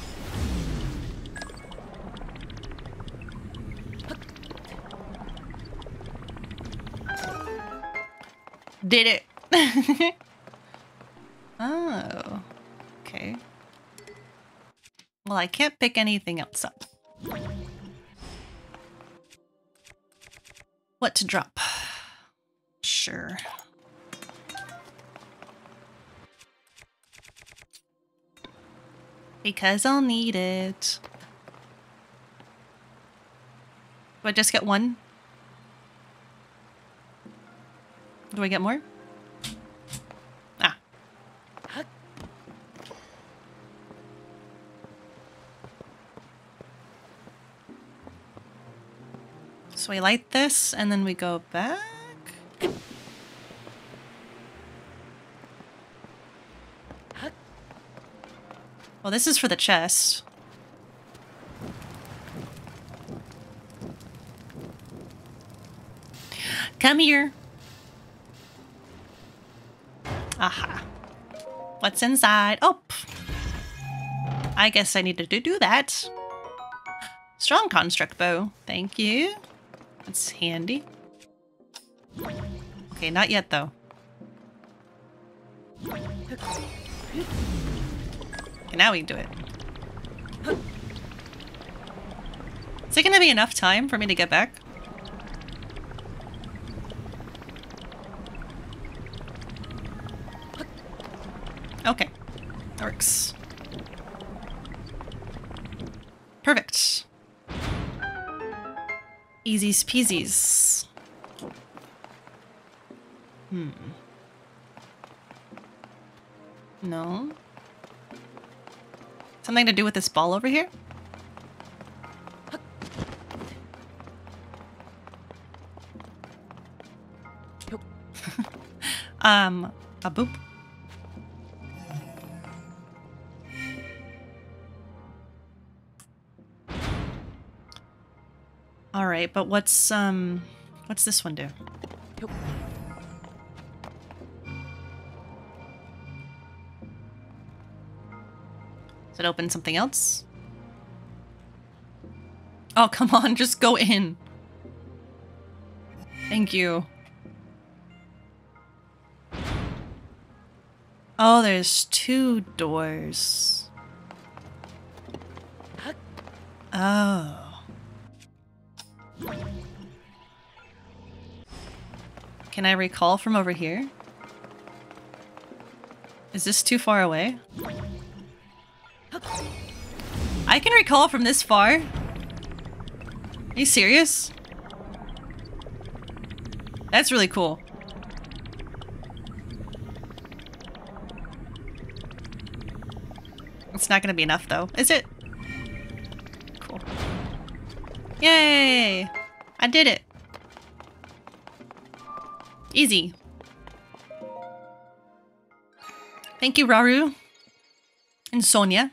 Did it. oh. Okay. Well, I can't pick anything else up. What to drop? Sure. Because I'll need it. Do I just get one? Do I get more? Ah. So we light this and then we go back. Well, this is for the chest. Come here. Aha. What's inside? Oh. I guess I needed to do that. Strong construct bow. Thank you. That's handy. Okay, not yet though. Okay, now we can do it. Is it gonna be enough time for me to get back? Okay. That works. Perfect. Easies peasies. Hmm. No. Something to do with this ball over here? um, a boop. Right, but what's um what's this one do? Does it open something else? Oh, come on, just go in. Thank you. Oh, there's two doors. Oh. Can I recall from over here? Is this too far away? I can recall from this far? Are you serious? That's really cool. It's not gonna be enough though, is it? Cool. Yay! I did it! Easy. Thank you, Raru. And Sonia.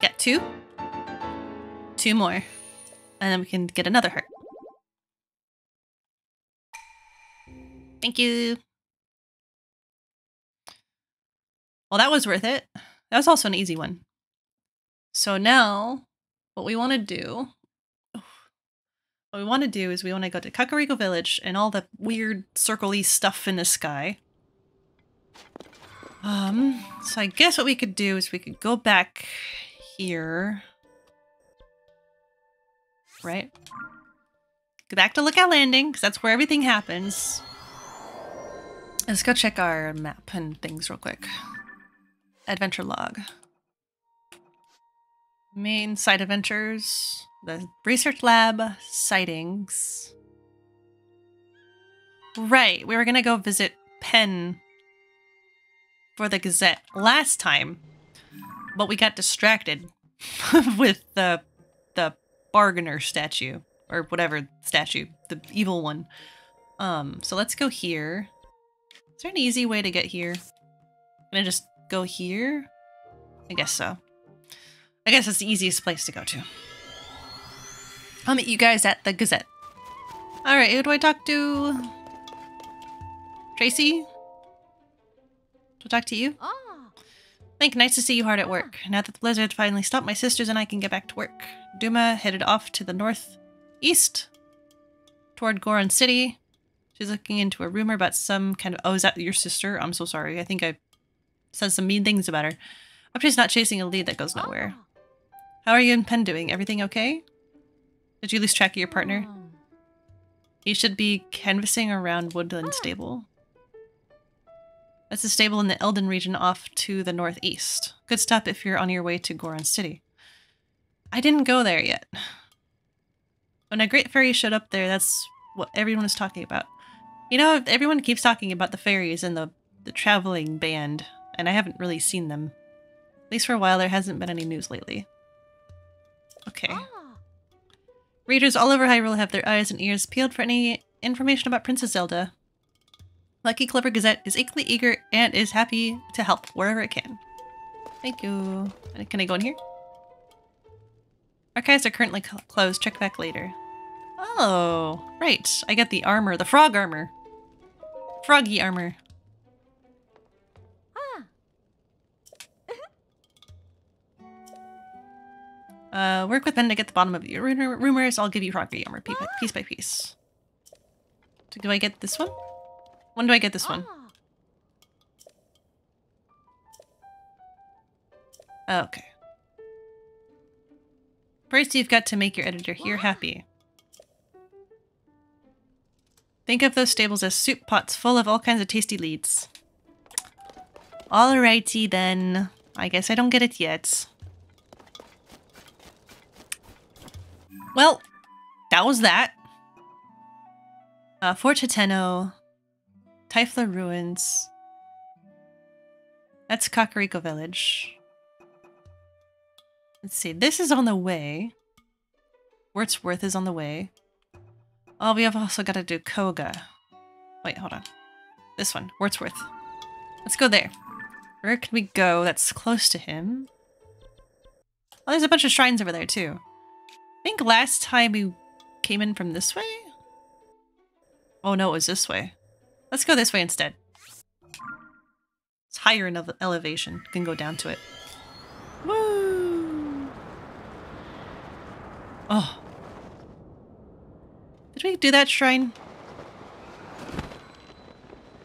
Get two. Two more. And then we can get another heart. Thank you. Well, that was worth it. That was also an easy one. So now, what we want to do... What we want to do is we want to go to Kakariko Village and all the weird circle stuff in the sky. Um, so I guess what we could do is we could go back here. Right? Go back to Lookout Landing, because that's where everything happens. Let's go check our map and things real quick. Adventure log. Main side adventures. The research lab sightings. Right, we were gonna go visit Penn for the Gazette last time, but we got distracted with the the bargainer statue or whatever statue, the evil one. Um, so let's go here. Is there an easy way to get here? Can I just go here? I guess so. I guess it's the easiest place to go to. I'll meet you guys at the Gazette. Alright, who do I talk to? Traysi? To talk to you? Ah. Link, nice to see you hard at work. Now that the blizzard finally stopped, my sisters and I can get back to work. Duma headed off to the northeast toward Goron City. She's looking into a rumor about some kind of. Oh, is that your sister? I'm so sorry. I think I said some mean things about her. I'm just not chasing a lead that goes nowhere. How are you and Penn doing? Everything okay? Did you lose track of your partner? Hmm. You should be canvassing around Woodland Stable. That's a stable in the Eldin region off to the northeast. Good stop if you're on your way to Goron City. I didn't go there yet. When a great fairy showed up there, that's what everyone was talking about. You know, everyone keeps talking about the fairies and the, the traveling band, and I haven't really seen them. At least for a while, there hasn't been any news lately. Okay. Readers all over Hyrule have their eyes and ears peeled for any information about Princess Zelda. Lucky Clover Gazette is equally eager and is happy to help wherever it can. Thank you. Can I go in here? Archives are currently cl- closed. Check back later. Oh, right. I get the armor, the frog armor. Froggy armor. Uh, work with Penn to get the bottom of your rumors. I'll give you property armor piece by piece. So do I get this one? When do I get this one? Okay. First, you've got to make your editor here happy. Think of those stables as soup pots full of all kinds of tasty leads. Alrighty then. I guess I don't get it yet. Well, that was that. Uh, Fort. Typhlo Ruins. That's Kakariko Village. Let's see, this is on the way. Wurtzworth is on the way. Oh, we have also got to do Kohga. Wait, hold on. This one, Wurtzworth. Let's go there. Where can we go that's close to him? Oh, there's a bunch of shrines over there, too. I think last time we came in from this way? Oh no, it was this way. Let's go this way instead. It's higher in elevation. can go down to it. Woo! Oh. Did we do that shrine?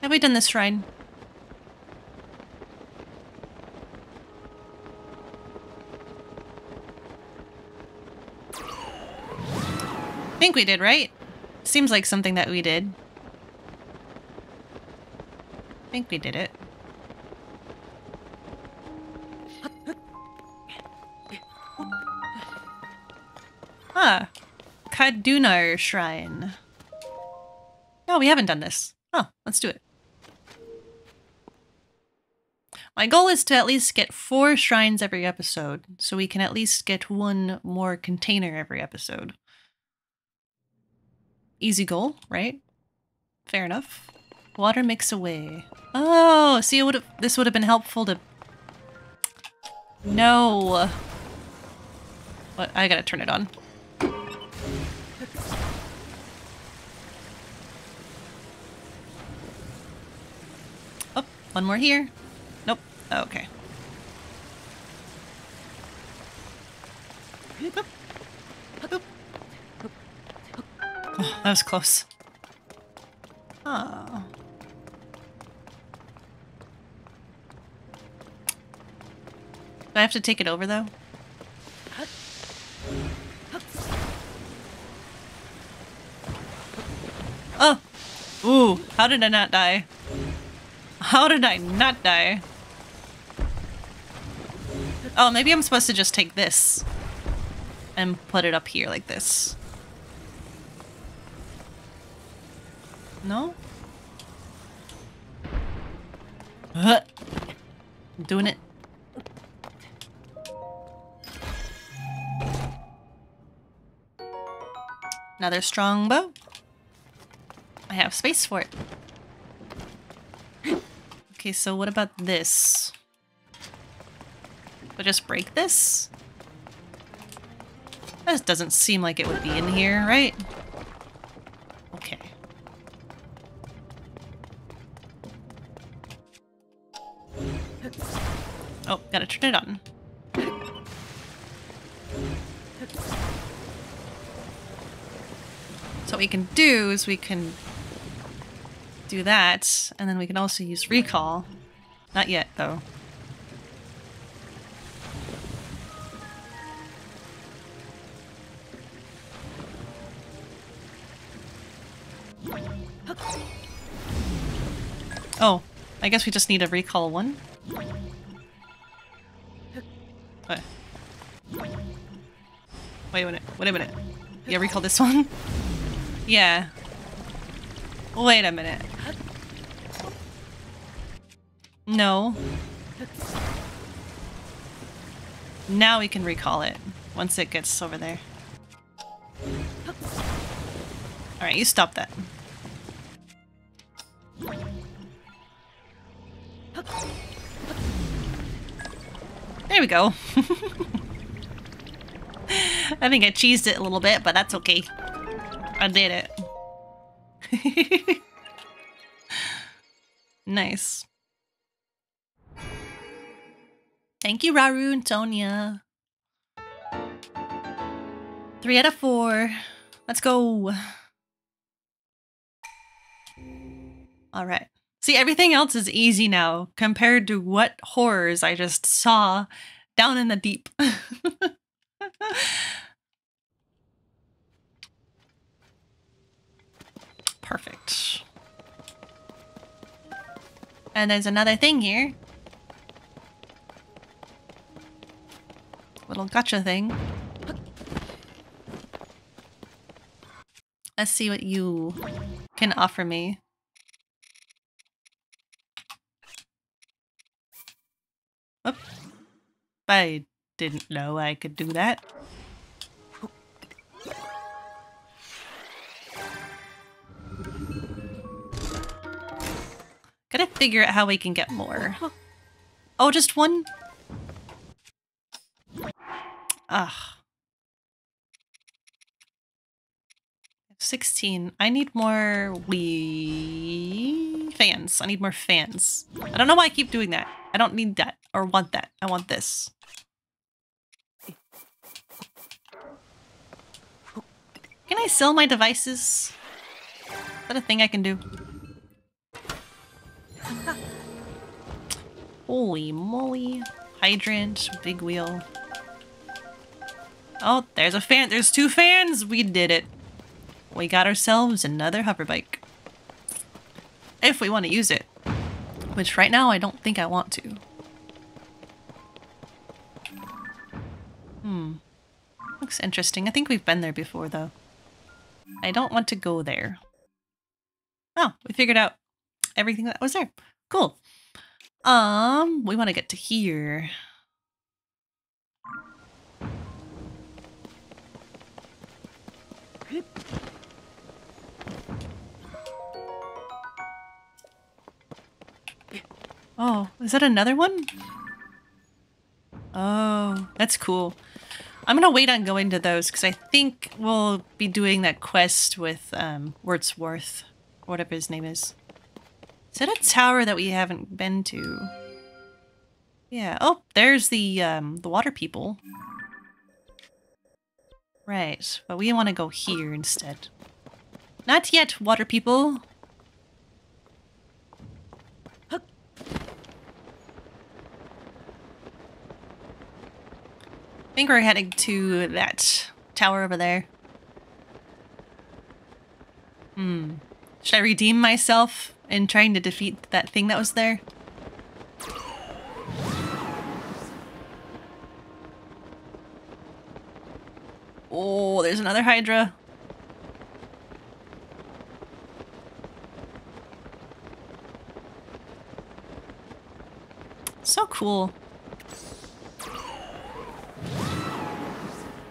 Have we done this shrine? Think we did, right? Seems like something that we did. I think we did it. Ah, Kadunar Shrine. No, we haven't done this. Oh, let's do it. My goal is to at least get four shrines every episode, so we can at least get one more container every episode. Easy goal, right? Fair enough. Water mix away. Oh, see, it would. This would have been helpful to. No. I gotta turn it on. Oh, one more here. Nope. Oh, okay. Oh, that was close. Oh. Do I have to take it over though? Oh! Ooh, how did I not die? How did I not die? Oh, maybe I'm supposed to just take this and put it up here like this. No? Uh, I'm doing it. Another strong bow. I have space for it. Okay, so what about this? I just break this? This doesn't seem like it would be in here, right? On. So what we can do is we can do that, and then we can also use recall. Not yet, though. Oh, I guess we just need a recall one. Wait a minute. Wait a minute. Yeah, recall this one? yeah. Wait a minute. No. Now we can recall it once it gets over there. Alright, you stop that. There we go. I think I cheesed it a little bit, but that's okay. I did it. nice. Thank you, Raru and Sonia. Three out of four. Let's go. All right. See, everything else is easy now compared to what horrors I just saw down in the deep. Perfect. And there's another thing here. Little gotcha thing. Let's see what you can offer me. Oop. I didn't know I could do that. Gotta figure out how we can get more. Oh, just one? Ugh. 16. I need more we fans. I need more fans. I don't know why I keep doing that. I don't need that or want that. I want this. Can I sell my devices? Is that a thing I can do? Holy moly. Hydrant, big wheel. Oh, there's a fan. There's two fans. We did it. We got ourselves another hover bike. If we want to use it. Which right now I don't think I want to. Hmm. Looks interesting. I think we've been there before though. I don't want to go there. Oh, we figured out everything that was there. Cool. Um, we want to get to here. Oh, is that another one? Oh, that's cool. I'm gonna wait on going to those because I think we'll be doing that quest with um, Wordsworth, whatever his name is. Is that a tower that we haven't been to? Yeah. Oh, there's the um, the water people. Right, but we want to go here instead. Not yet, water people. I think we're heading to that tower over there. Hmm. Should I redeem myself in trying to defeat that thing that was there? Oh, there's another Hydra. So cool.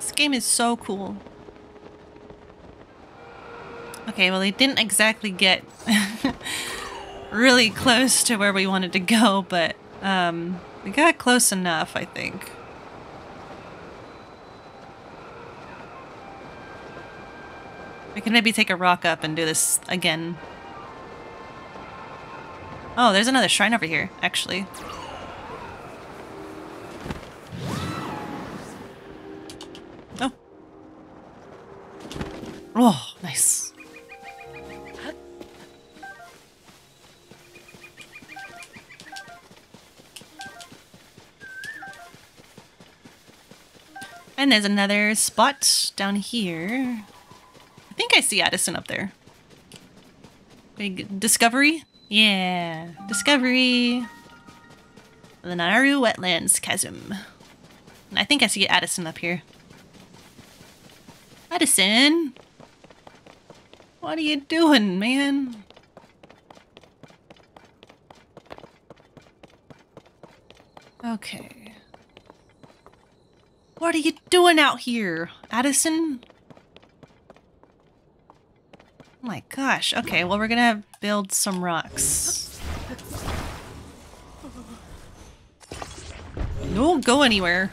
This game is so cool. Okay, well, they didn't exactly get really close to where we wanted to go, but um, we got close enough, I think. We can maybe take a rock up and do this again. Oh, there's another shrine over here, actually. Oh, nice. And there's another spot down here. I think I see Addison up there. Big discovery? Yeah, discovery. The Naru Wetlands Chasm. And I think I see Addison up here. Addison! What are you doing, man? Okay. What are you doing out here, Addison? Oh my gosh. Okay, well, we're gonna build some rocks. Don't go anywhere.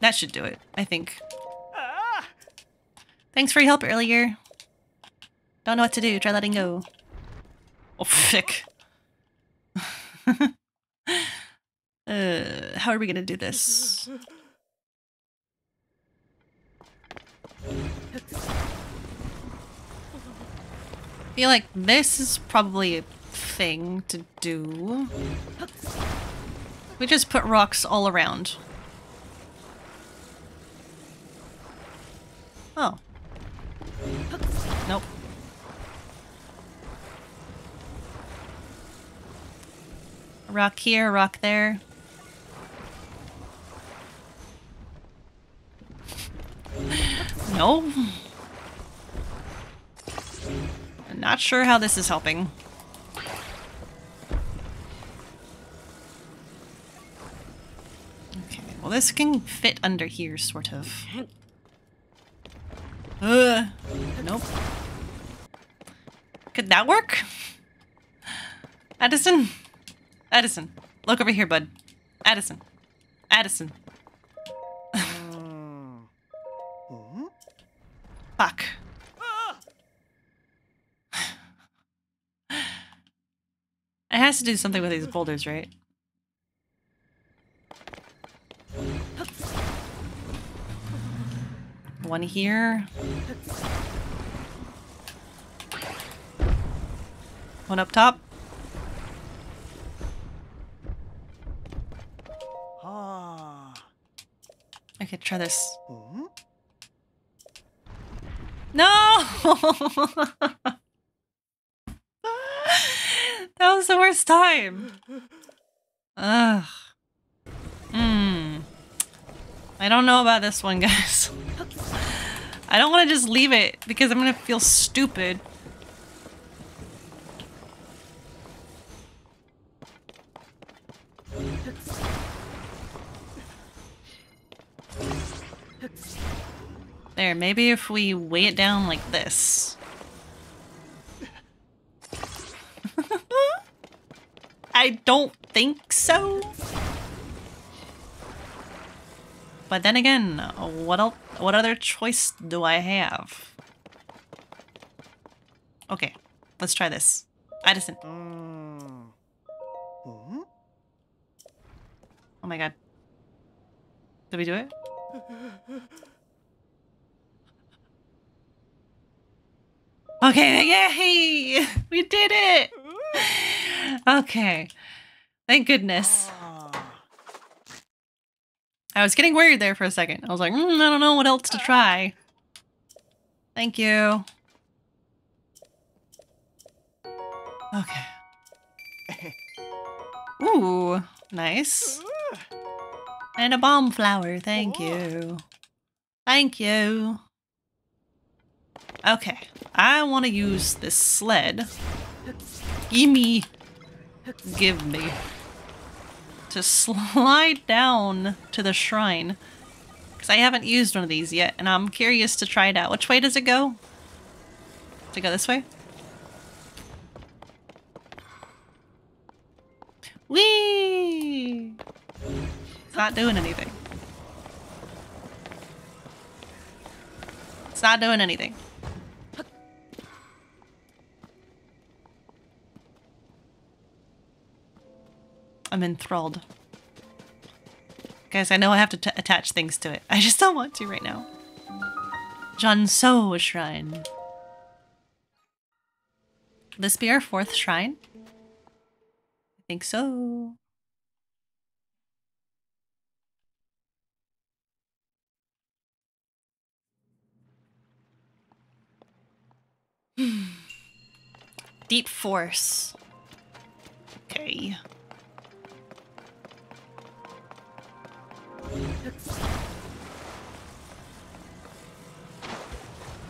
That should do it, I think. Thanks for your help earlier. Don't know what to do. Try letting go. Oh, frick. Uh, how are we gonna do this? I feel like this is probably a thing to do. We just put rocks all around. Oh. Nope. Rock here, rock there. No. I'm not sure how this is helping. Okay, well this can fit under here, sort of. Uh, nope. Could that work? Addison? Addison, look over here, bud. Addison. Addison. Fuck. It has to do something with these boulders, right? One here. One up top. Ah. Okay, try this. Mm-hmm. No! that was the worst time. Ugh. Hmm. I don't know about this one, guys. I don't want to just leave it because I'm going to feel stupid. Maybe if we weigh it down like this. I don't think so. But then again, what else, what other choice do I have? Okay, let's try this. Addison. Oh my god. Did we do it? Okay, yay! We did it! Okay. Thank goodness. I was getting worried there for a second. I was like, mm, I don't know what else to try. Thank you. Okay. Ooh, nice. And a bomb flower, thank you. Thank you. Okay, I want to use this sled. Gimme. Give me. To slide down to the shrine. Because I haven't used one of these yet, and I'm curious to try it out. Which way does it go? Does it go this way? Whee! It's not doing anything. It's not doing anything. I'm enthralled. Guys, I know I have to attach things to it. I just don't want to right now. Janso Shrine. This be our fourth shrine? I think so. Deep force. Okay.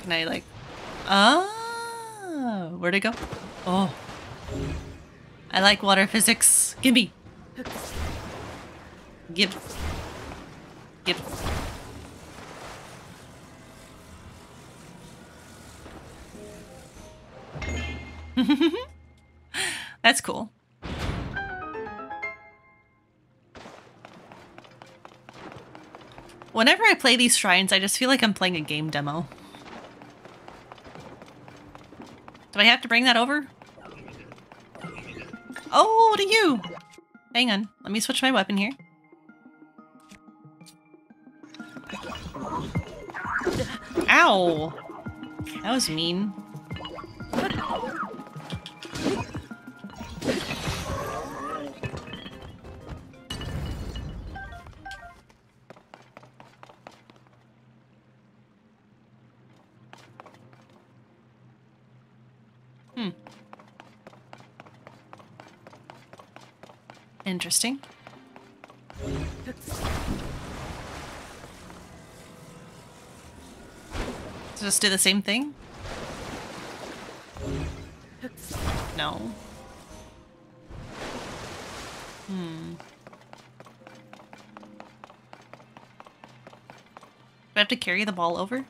Can I like... Oh, where'd it go? Oh. I like water physics. Gimme. Give. Give. That's cool. Whenever I play these shrines, I just feel like I'm playing a game demo. Do I have to bring that over? Oh, what are you? Hang on. Let me switch my weapon here. Ow! That was mean. Hmm. Interesting. Just do the same thing? No. Hmm. Do I have to carry the ball over?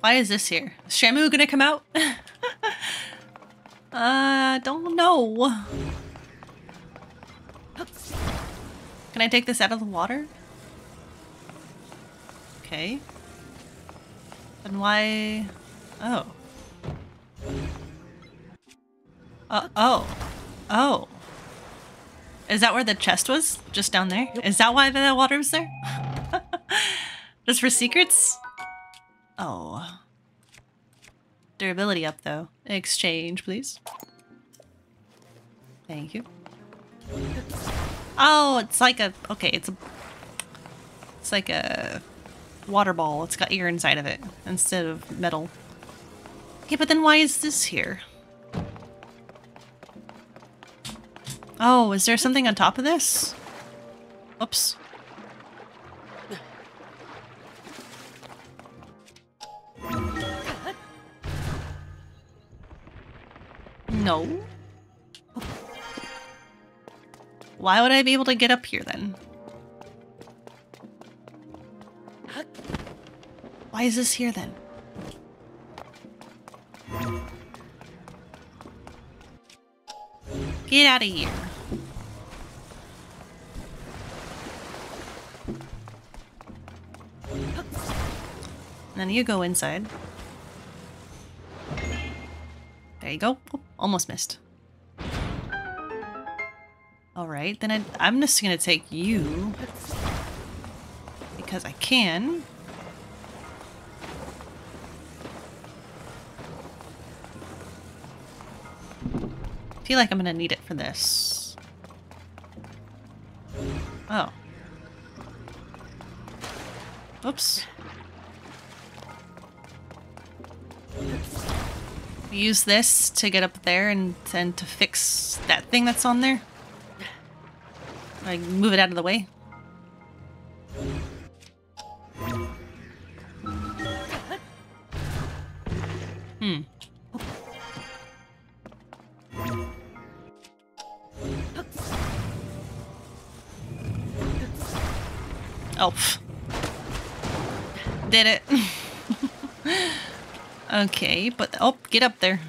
Why is this here? Is Shamu gonna come out? uh, don't know. Can I take this out of the water? Okay. Then why... Oh. Uh, oh. Oh. Is that where the chest was? Just down there? Is that why the water was there? Just for secrets? Durability up, though. Exchange, please. Thank you. Oh, it's like a... Okay, it's a... It's like a water ball. It's got air inside of it instead of metal. Okay, but then why is this here? Oh, is there something on top of this? Oops. No. Why would I be able to get up here then? Why is this here then? Get out of here. then you go inside. There you go. Almost missed. Alright, then I, I'm just gonna take you. Because I can. feel like I'm gonna need it for this. Oh. Oops. Use this to get up there and then to fix that thing that's on there. Like move it out of the way. Okay, but oh, get up there.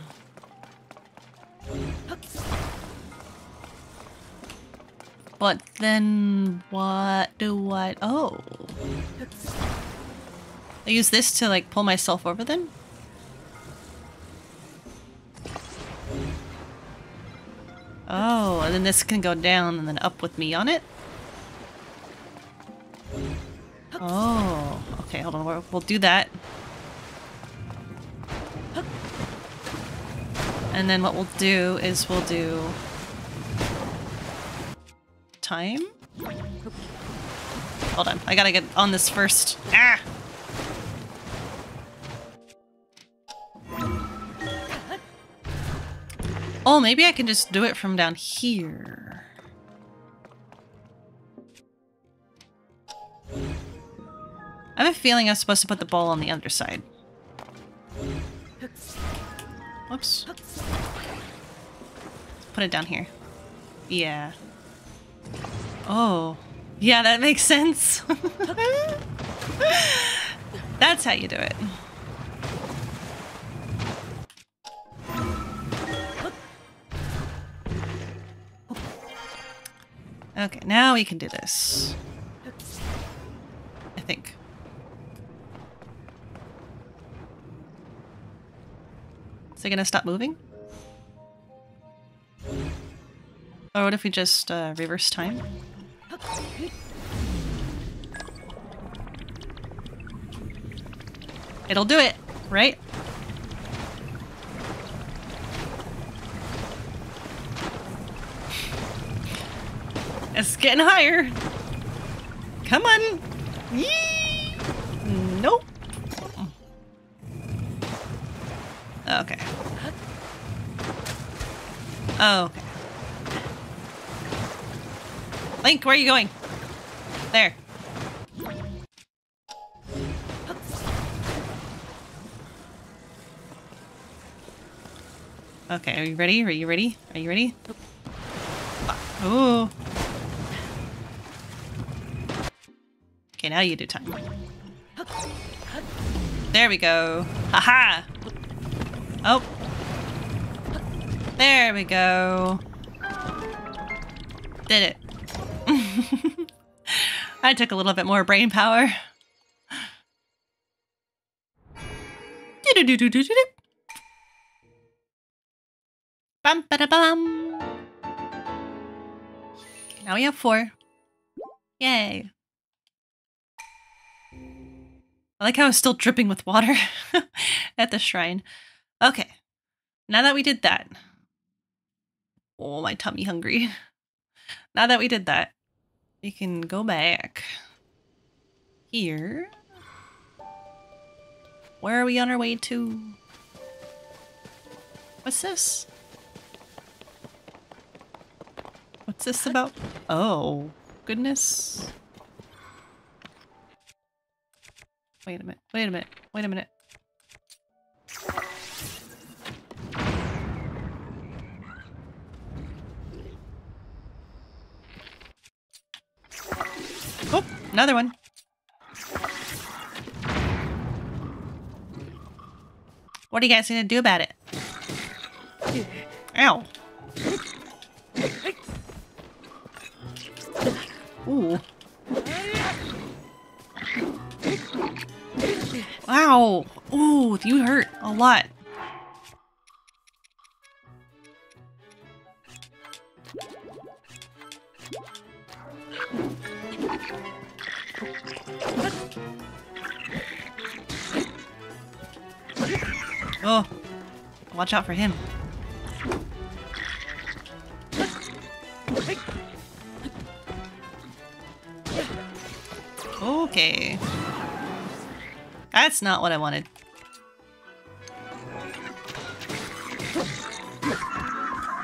But then what do I... Oh. I use this to like pull myself over then? Oh, and then this can go down and then up with me on it? Oh, okay, hold on. We'll, we'll do that. And then what we'll do is we'll do time. Hold on, I gotta get on this first. Ah! Oh, maybe I can just do it from down here. I have a feeling I'm supposed to put the ball on the underside. Whoops. Put it down here. Yeah. Oh. Yeah, that makes sense. That's how you do it. Okay, now we can do this. I think. Is it gonna stop moving? Oh, what if we just uh, reverse time? It'll do it, right? It's getting higher. Come on. Yee! Nope. Okay. Oh, okay. Link, where are you going? There. Okay, are you ready? Are you ready? Are you ready? Ooh. Okay, now you do time. There we go. Haha! Oh. There we go. Did it. I took a little bit more brain power. Bum ba bum. Now we have four. Yay. I like how it's still dripping with water at the shrine. Okay. Now that we did that. Oh, my tummy hungry. Now that we did that, we can go back here. Where are we on our way to? What's this? What's this about? Oh, goodness. Wait a minute. Wait a minute. Wait a minute. Oh, another one. What are you guys gonna do about it? Ow. Ooh. Wow. Ooh, you hurt a lot. Oh, watch out for him. Okay. That's not what I wanted.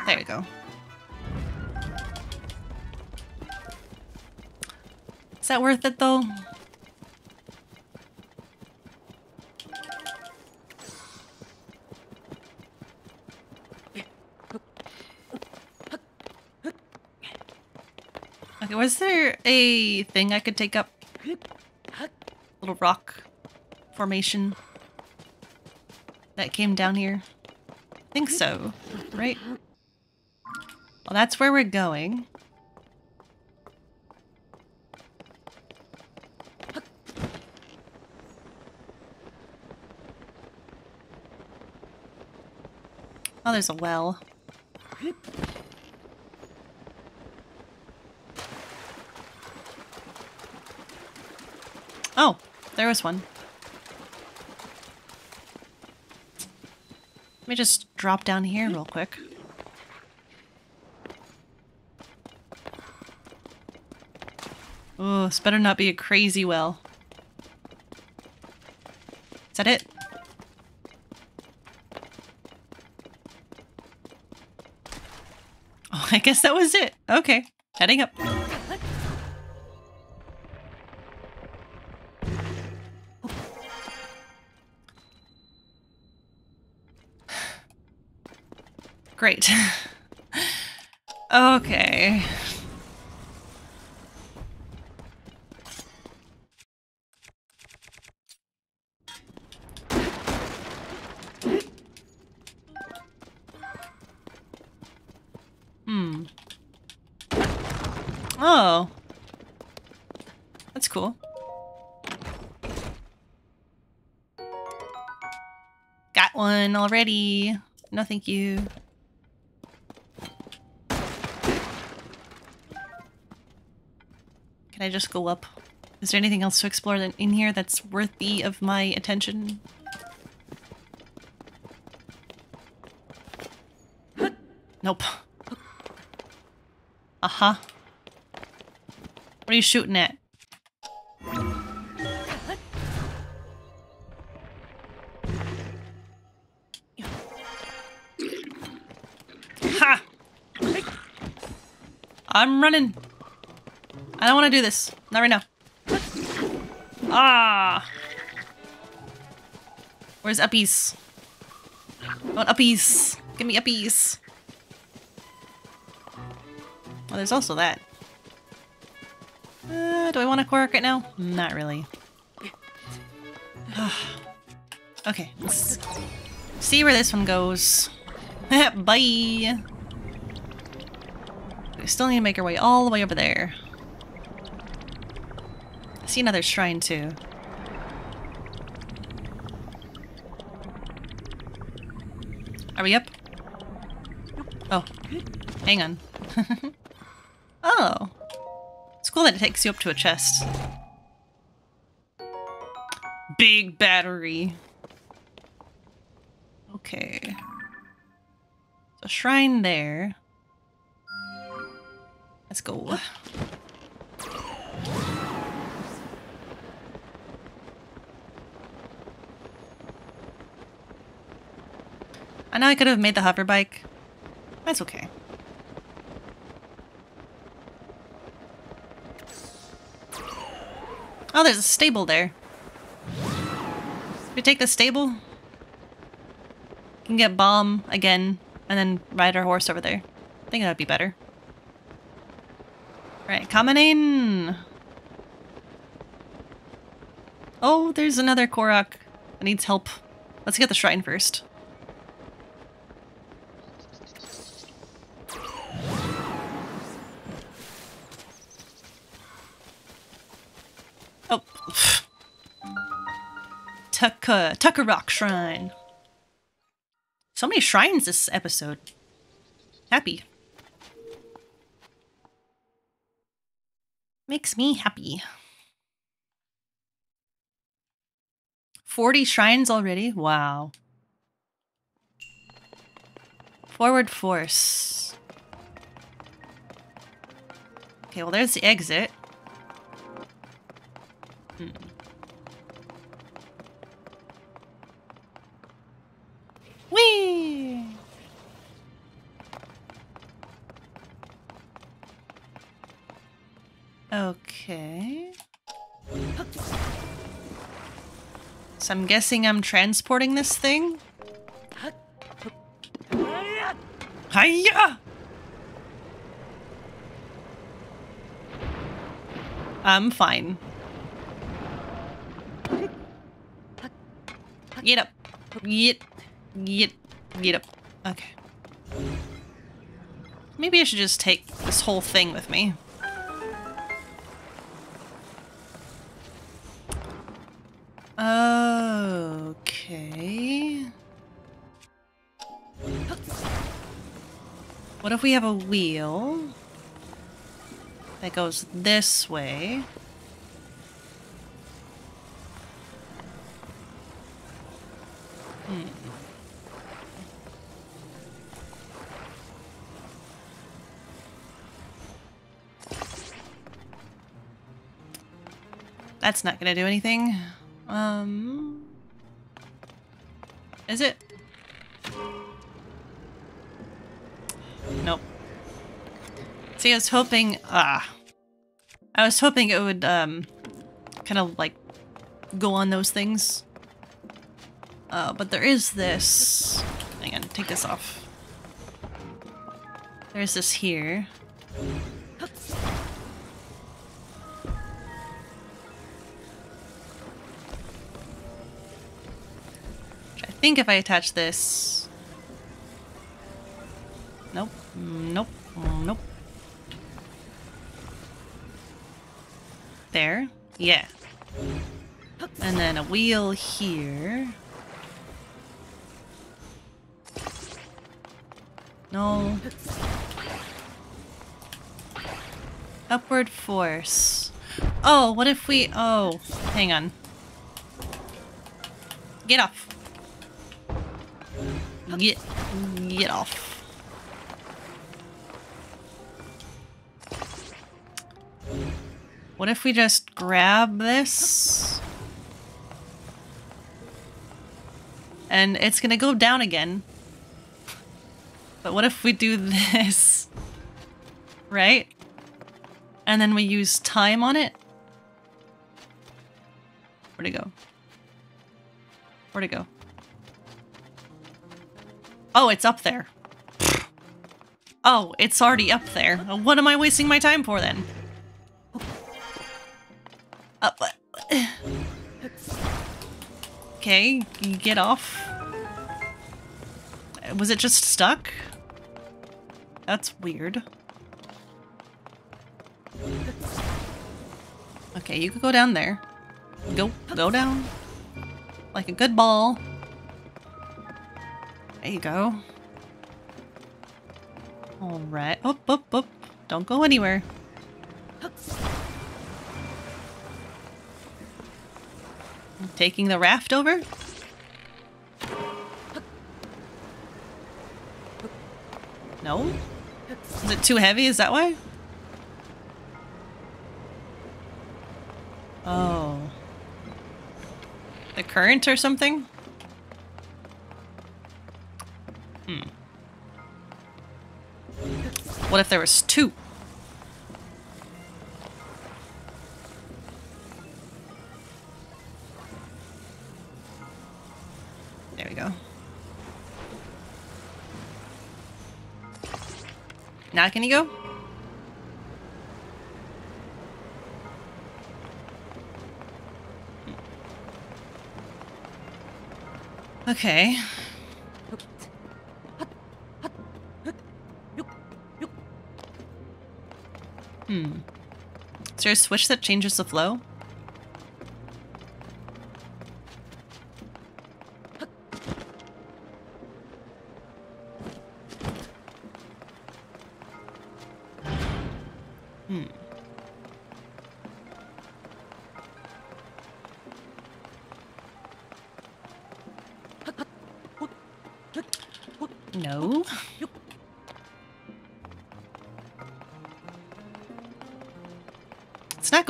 There you go. Is that worth it though? Was there a thing I could take up? Little rock formation that came down here? I think so, right? Well, that's where we're going. Oh, there's a well. Oh, there was one. Let me just drop down here real quick. Oh, this better not be a crazy well. Is that it? Oh, I guess that was it. Okay, heading up. Great. okay. Hmm. Oh. That's cool. Got one already. No thank you. I just go up? Is there anything else to explore in here that's worthy of my attention? Nope. Uh-huh. What are you shooting at? Ha! I'm running. I don't want to do this. Not right now. Ah! Where's uppies? I want uppies. Give me uppies. Oh, there's also that. Uh, do I want a Korok right now? Not really. okay, let's see where this one goes. Bye! We still need to make our way all the way over there. See another shrine too. Are we up? Oh, hang on. oh. It's cool that it takes you up to a chest. Big battery. Okay. So shrine there. Let's go. I know I could have made the hover bike. That's okay. Oh, there's a stable there. We take the stable. We can get bomb again and then ride our horse over there. I think that'd be better. Right, coming in. Oh, there's another Korok that needs help. Let's get the shrine first. Tucker, Tukarok Shrine. So many shrines this episode. Happy. Makes me happy. 40 shrines already? Wow. Forward force. Okay, well there's the exit. Hmm. Okay. So I'm guessing I'm transporting this thing? Hiya! I'm fine. Get up. Get. Get. Get up. Okay. Maybe I should just take this whole thing with me. We have a wheel that goes this way? Hmm. That's not gonna do anything. Um... Is it? See, I was hoping... Ah. I was hoping it would, um... Kind of, like, go on those things. Uh, but there is this... Hang on, take this off. There's this here. I think if I attach this... Nope. Nope. Nope. There. Yeah. And then a wheel here. No. Upward force. Oh, what if we... Oh, hang on. Get off. Get, get off. What if we just grab this? And it's gonna go down again. But what if we do this? Right? and then we use time on it. Where'd it go? Where'd it go? Oh, it's up there. Oh, it's already up there. What am I wasting my time for then? Okay, get off. Was it just stuck? That's weird. Okay, you could go down there. Go, go down. Like a good ball. There you go. Alright. Up, up, up. Don't go anywhere. Taking the raft over? No? Is it too heavy? Is that why? Oh. The current or something? Hmm. What if there was two? Can you go? Okay. Hmm. Is there a switch that changes the flow?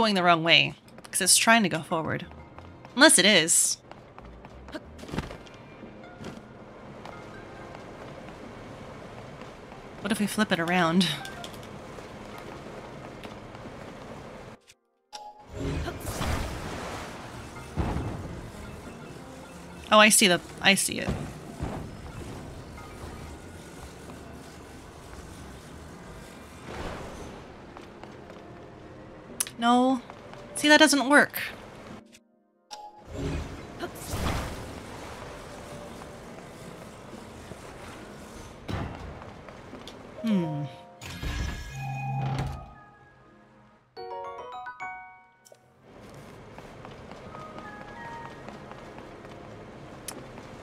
Going the wrong way, because it's trying to go forward. Unless it is. What if we flip it around? Oh, I see the... I see it. See, that doesn't work. Hmm.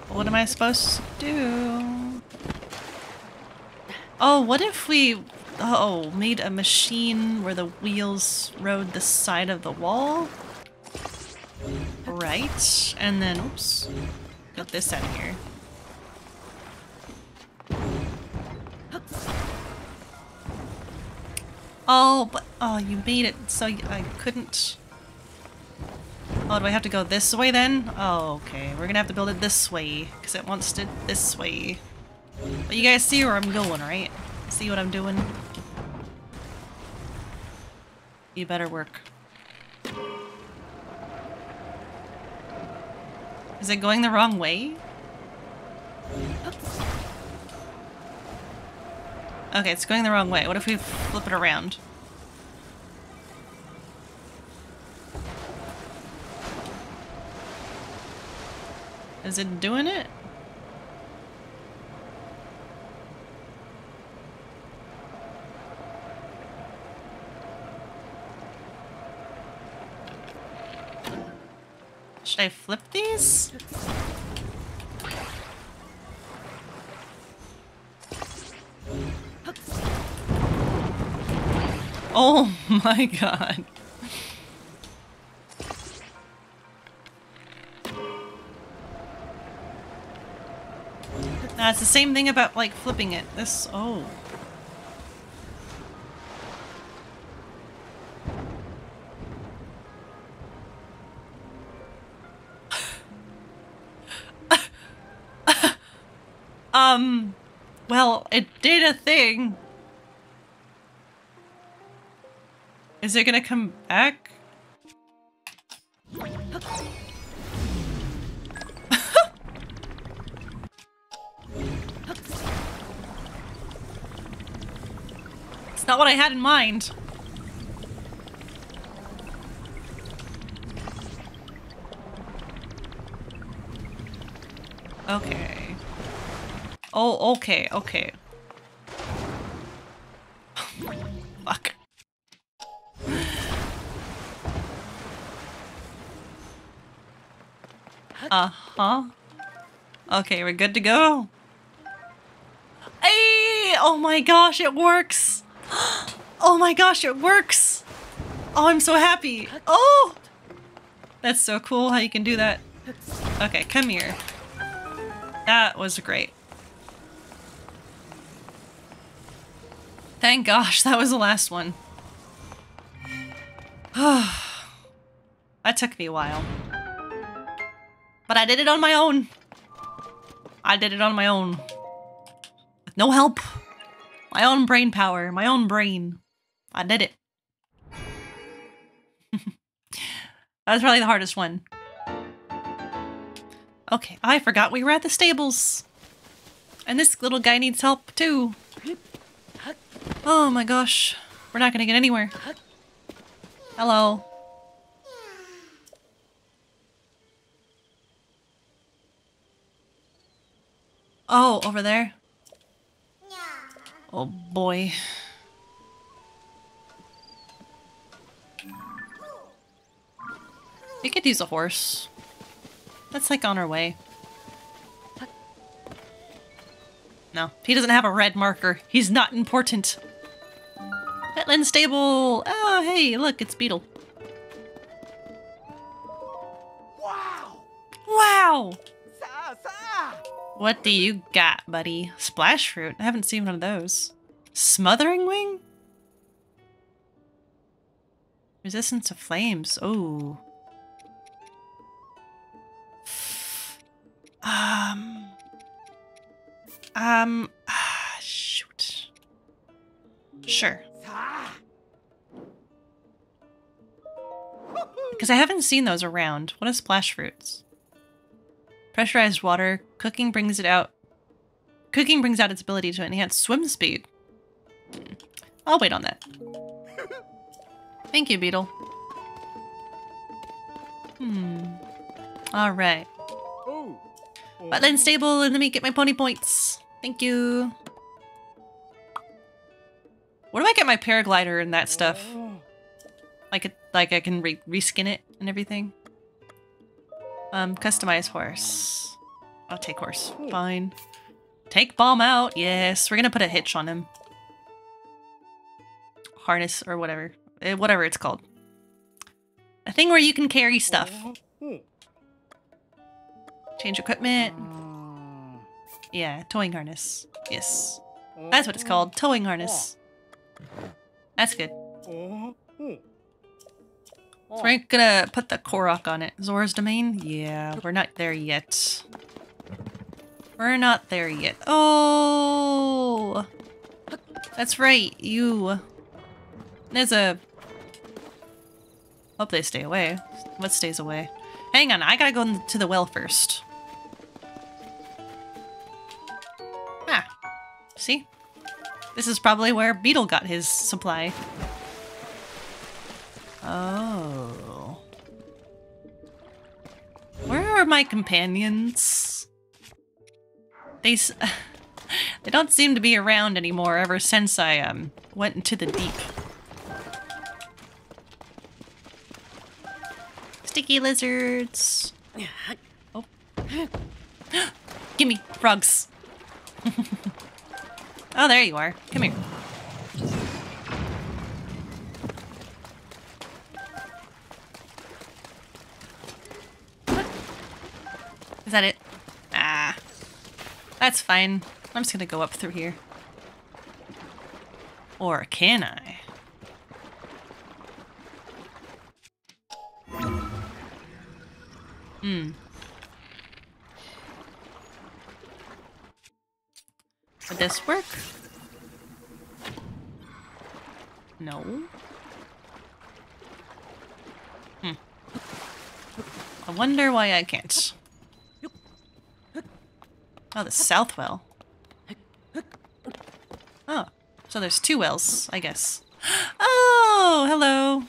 What am I supposed to do? Oh, what if we Oh, made a machine where the wheels rode the side of the wall? Right. And then, oops. got this out of here. Oh, but, oh, you made it so I couldn't... Oh, do I have to go this way then? Oh, okay. We're gonna have to build it this way, because it wants to this way. But you guys see where I'm going, right? See what I'm doing? You better work. Is it going the wrong way? Okay, it's going the wrong way. What if we flip it around? Is it doing it? My god. That's the same thing about like flipping it. This, oh. Um, well, it did a thing. Is it gonna come back? it's not what I had in mind. Okay. Oh, okay, okay. Uh-huh. Okay, we're good to go. Hey! Oh my gosh, it works! Oh my gosh, it works! Oh, I'm so happy. Oh! That's so cool how you can do that. Okay, come here. That was great. Thank gosh, that was the last one. that took me a while. But I did it on my own. I did it on my own. With no help. My own brain power. My own brain. I did it. that was probably the hardest one. Okay, I forgot we were at the stables. And this little guy needs help too. Oh my gosh. We're not gonna get anywhere. Hello. Oh, over there? Oh boy. We could use a horse. That's like on our way. No, he doesn't have a red marker. He's not important. Wetland stable. Oh, hey, look, it's Beedle. Wow! Wow! What do you got, buddy? Splash fruit? I haven't seen one of those. Smotherwing? Resistance to flames. Oh. Um. Um. Ah, shoot. Sure. Because I haven't seen those around. What are splash fruits? Pressurized water. Cooking brings it out. Cooking brings out its ability to enhance swim speed. Hmm. I'll wait on that. Thank you, Beedle. Hmm. Alright. Oh! Wetland stable, and let me get my pony points. Thank you. Where do I get my paraglider and that stuff? Like it, like I can re reskin it and everything. Um, customize horse. I'll take horse. Fine. Take bomb out. Yes, we're gonna put a hitch on him. Harness or whatever, Eh, whatever it's called. A thing where you can carry stuff. Change equipment. Yeah, towing harness. Yes, that's what it's called. Towing harness. That's good. So we're gonna put the Korok on it. Zora's domain? Yeah, we're not there yet. We're not there yet. Oh! That's right, you. There's a... Hope they stay away. What stays away? Hang on, I gotta go to the well first. Ah. See? This is probably where Beedle got his supply. Oh. Where are my companions? They s- they don't seem to be around anymore ever since I um went into the deep. Sticky lizards. Oh. Gimme frogs. oh, there you are. Come here. Is that it? Ah. That's fine. I'm just gonna go up through here. Or can I? Hmm. Would this work? No. Hmm. I wonder why I can't. Oh, the south well. Oh, so there's two wells, I guess. Oh, hello.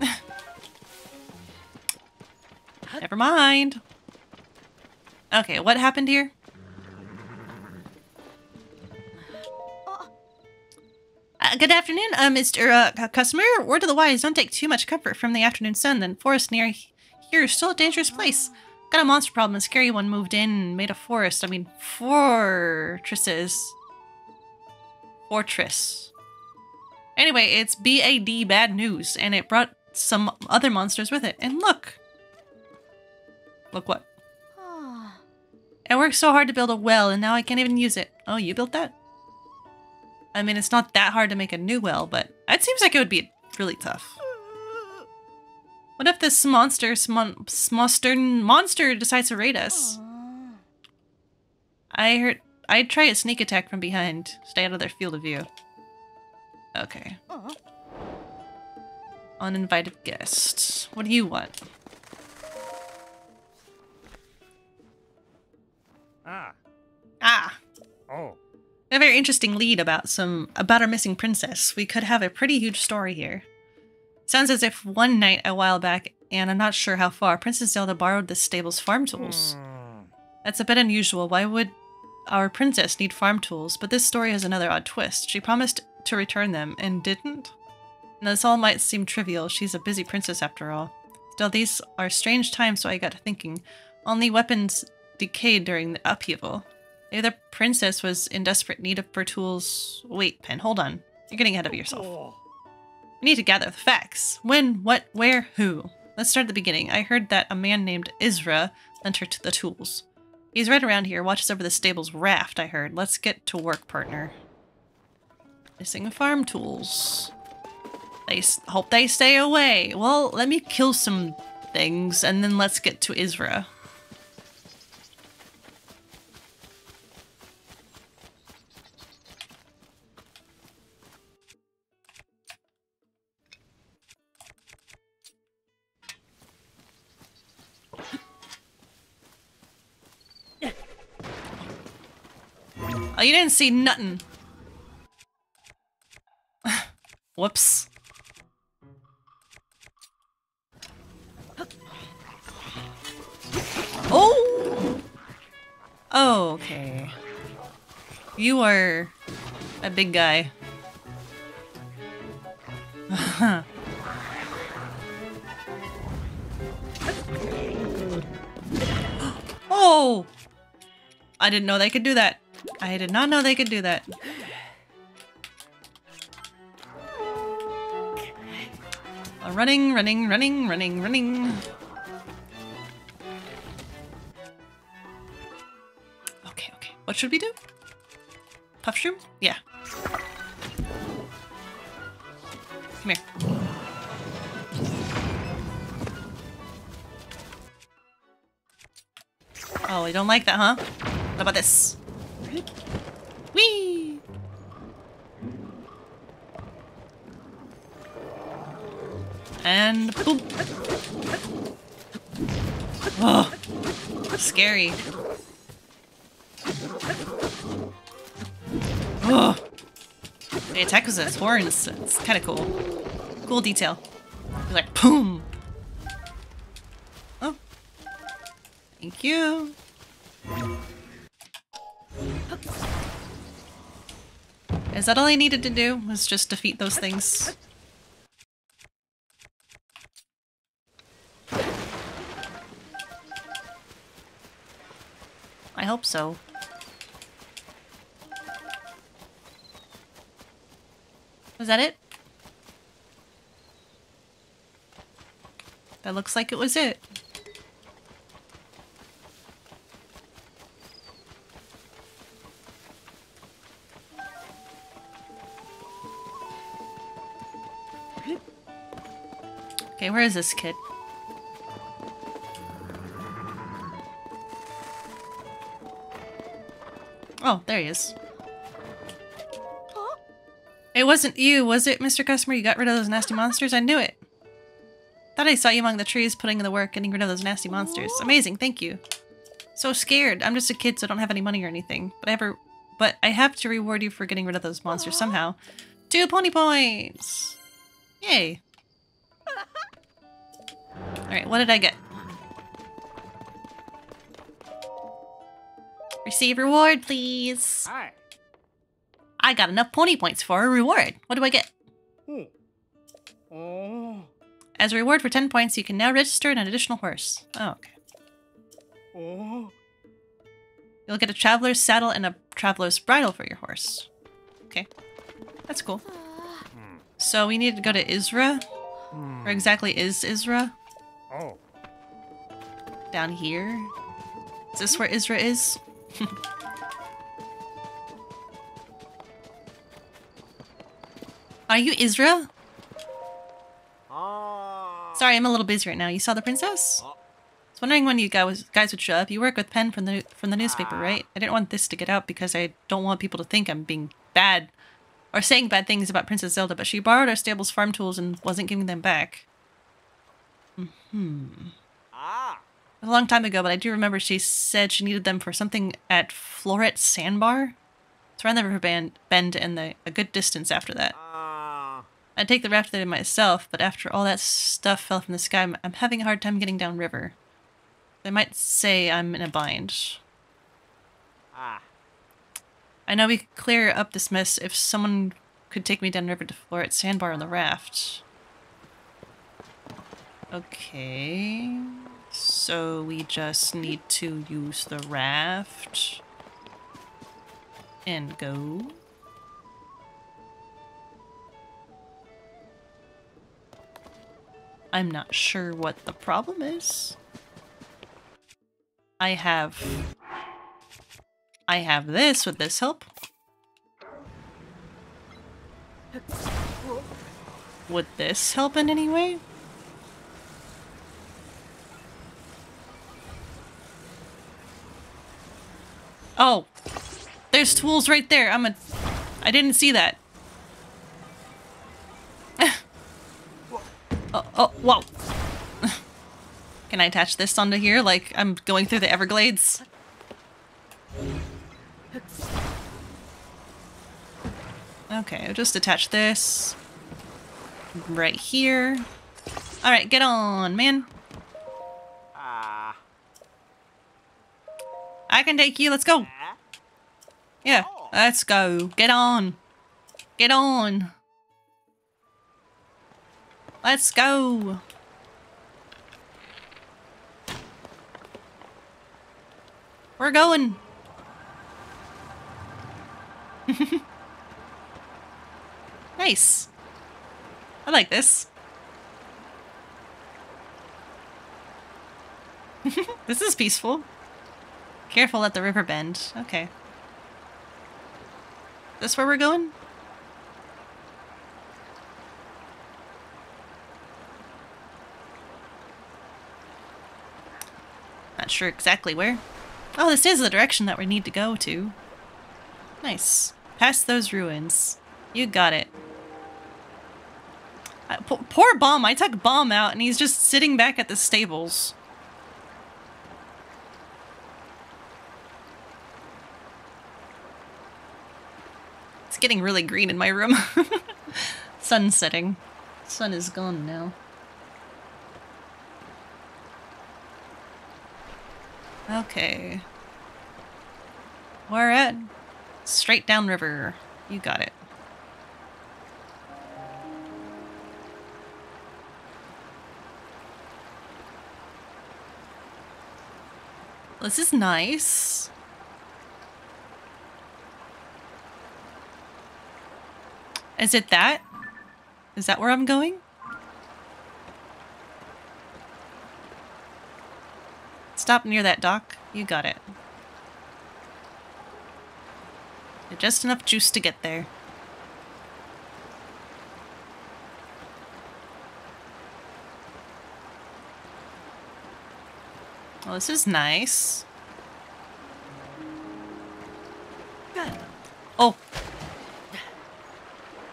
Never mind. Okay, what happened here? Good afternoon, uh, Mr. Uh, customer. Word to the wise, don't take too much comfort from the afternoon sun. The forest near here is still a dangerous place. Got a monster problem. A scary one moved in and made a forest. I mean, fortresses. Fortress. Anyway, it's BAD bad news, and it brought some other monsters with it. And look. Look what? I worked so hard to build a well, and now I can't even use it. Oh, you built that? I mean, it's not that hard to make a new well, but it seems like it would be really tough. What if this monster, smon- monster, monster decides to raid us? I heard. I'd try a sneak attack from behind. Stay out of their field of view. Okay. Uninvited guests. What do you want? Ah. Ah, Oh. A very interesting lead about some about our missing princess. We could have a pretty huge story here. Sounds as if one night a while back, and I'm not sure how far, Princess Zelda borrowed the stable's farm tools. That's a bit unusual. Why would our princess need farm tools? But this story has another odd twist. She promised to return them and didn't? Now, this all might seem trivial. She's a busy princess after all. Still, these are strange times, so I got to thinking. Only weapons decayed during the upheaval. The princess was in desperate need of her tools. Wait, Penn, hold on. You're getting ahead of yourself. We need to gather the facts. When, what, where, who. Let's start at the beginning. I heard that a man named Isra lent her to the tools. He's right around here, watches over the stable's raft, I heard. Let's get to work, partner. Missing farm tools. They s- hope they stay away. Well, let me kill some things, and then let's get to Isra. Oh, you didn't see nothing. Whoops. Oh! Oh, okay. You are a big guy. Oh! oh! I didn't know they could do that. I did not know they could do that. Running, running, running, running, running. Okay, okay. What should we do? Puff shroom? Yeah. Come here. Oh, you don't like that, huh? What about this? Whee! And boom. Oh, scary. Oh. The attack was his horns. It's kind of cool. Cool detail. He's like, boom. Oh. Thank you. Is that all I needed to do? Was just defeat those things? I hope so. Was that it? That looks like it was it. Where is this kid? Oh, there he is. It wasn't you, was it, Mr. Customer? You got rid of those nasty monsters? I knew it. Thought I saw you among the trees putting in the work getting rid of those nasty monsters. Amazing, thank you. So scared. I'm just a kid, so I don't have any money or anything. But I a, but I have to reward you for getting rid of those monsters somehow. Two pony points! Yay. Alright, what did I get? Receive reward, please. Hi. I got enough pony points for a reward. What do I get? Hmm. Oh. As a reward for 10 points, you can now register an additional horse. Oh, okay. Oh. You'll get a traveler's saddle and a traveler's bridle for your horse. Okay. That's cool. So we need to go to Isra. Hmm. Where exactly is Isra? Oh. Down here? Is this where Isra is? Are you Isra? Ah. Sorry, I'm a little busy right now. You saw the princess? Oh. I was wondering when you guys guys would show up. You work with Penn from the from the newspaper, Ah. right? I didn't want this to get out because I don't want people to think I'm being bad or saying bad things about Princess Zelda. But she borrowed our stable's farm tools and wasn't giving them back. Hmm. Ah. A long time ago, but I do remember she said she needed them for something at Floret Sandbar. It's around the river band, bend and the, a good distance after that. Ah. I'd take the raft there myself, but after all that stuff fell from the sky, I'm, I'm having a hard time getting down river. They might say I'm in a bind. Ah. I know we could clear up this mess if someone could take me down river to Floret Sandbar on the raft. Okay. So we just need to use the raft and go. I'm not sure what the problem is. I have I have this. Would this help? Would this help in any way? Oh, there's tools right there. I'm a. I didn't see that. oh, oh, whoa. Can I attach this onto here like I'm going through the Everglades? Okay, I'll just attach this right here. Alright, get on, man. I can take you. Let's go. Ah. Yeah, let's go. Get on. Get on. Let's go. We're going. nice. I like this. this is peaceful. Careful at the river bend. Okay. This where we're going? Not sure exactly where. Oh, this is the direction that we need to go to. Nice. Past those ruins. You got it. Uh, poor Bomb. I took Bomb out and he's just sitting back at the stables. Getting really green in my room. Sun setting. Sun is gone now. Okay. Where at? Straight downriver. You got it. This is nice. Is it that? Is that where I'm going? Stop near that dock. You got it. Just enough juice to get there. Well, this is nice. Oh.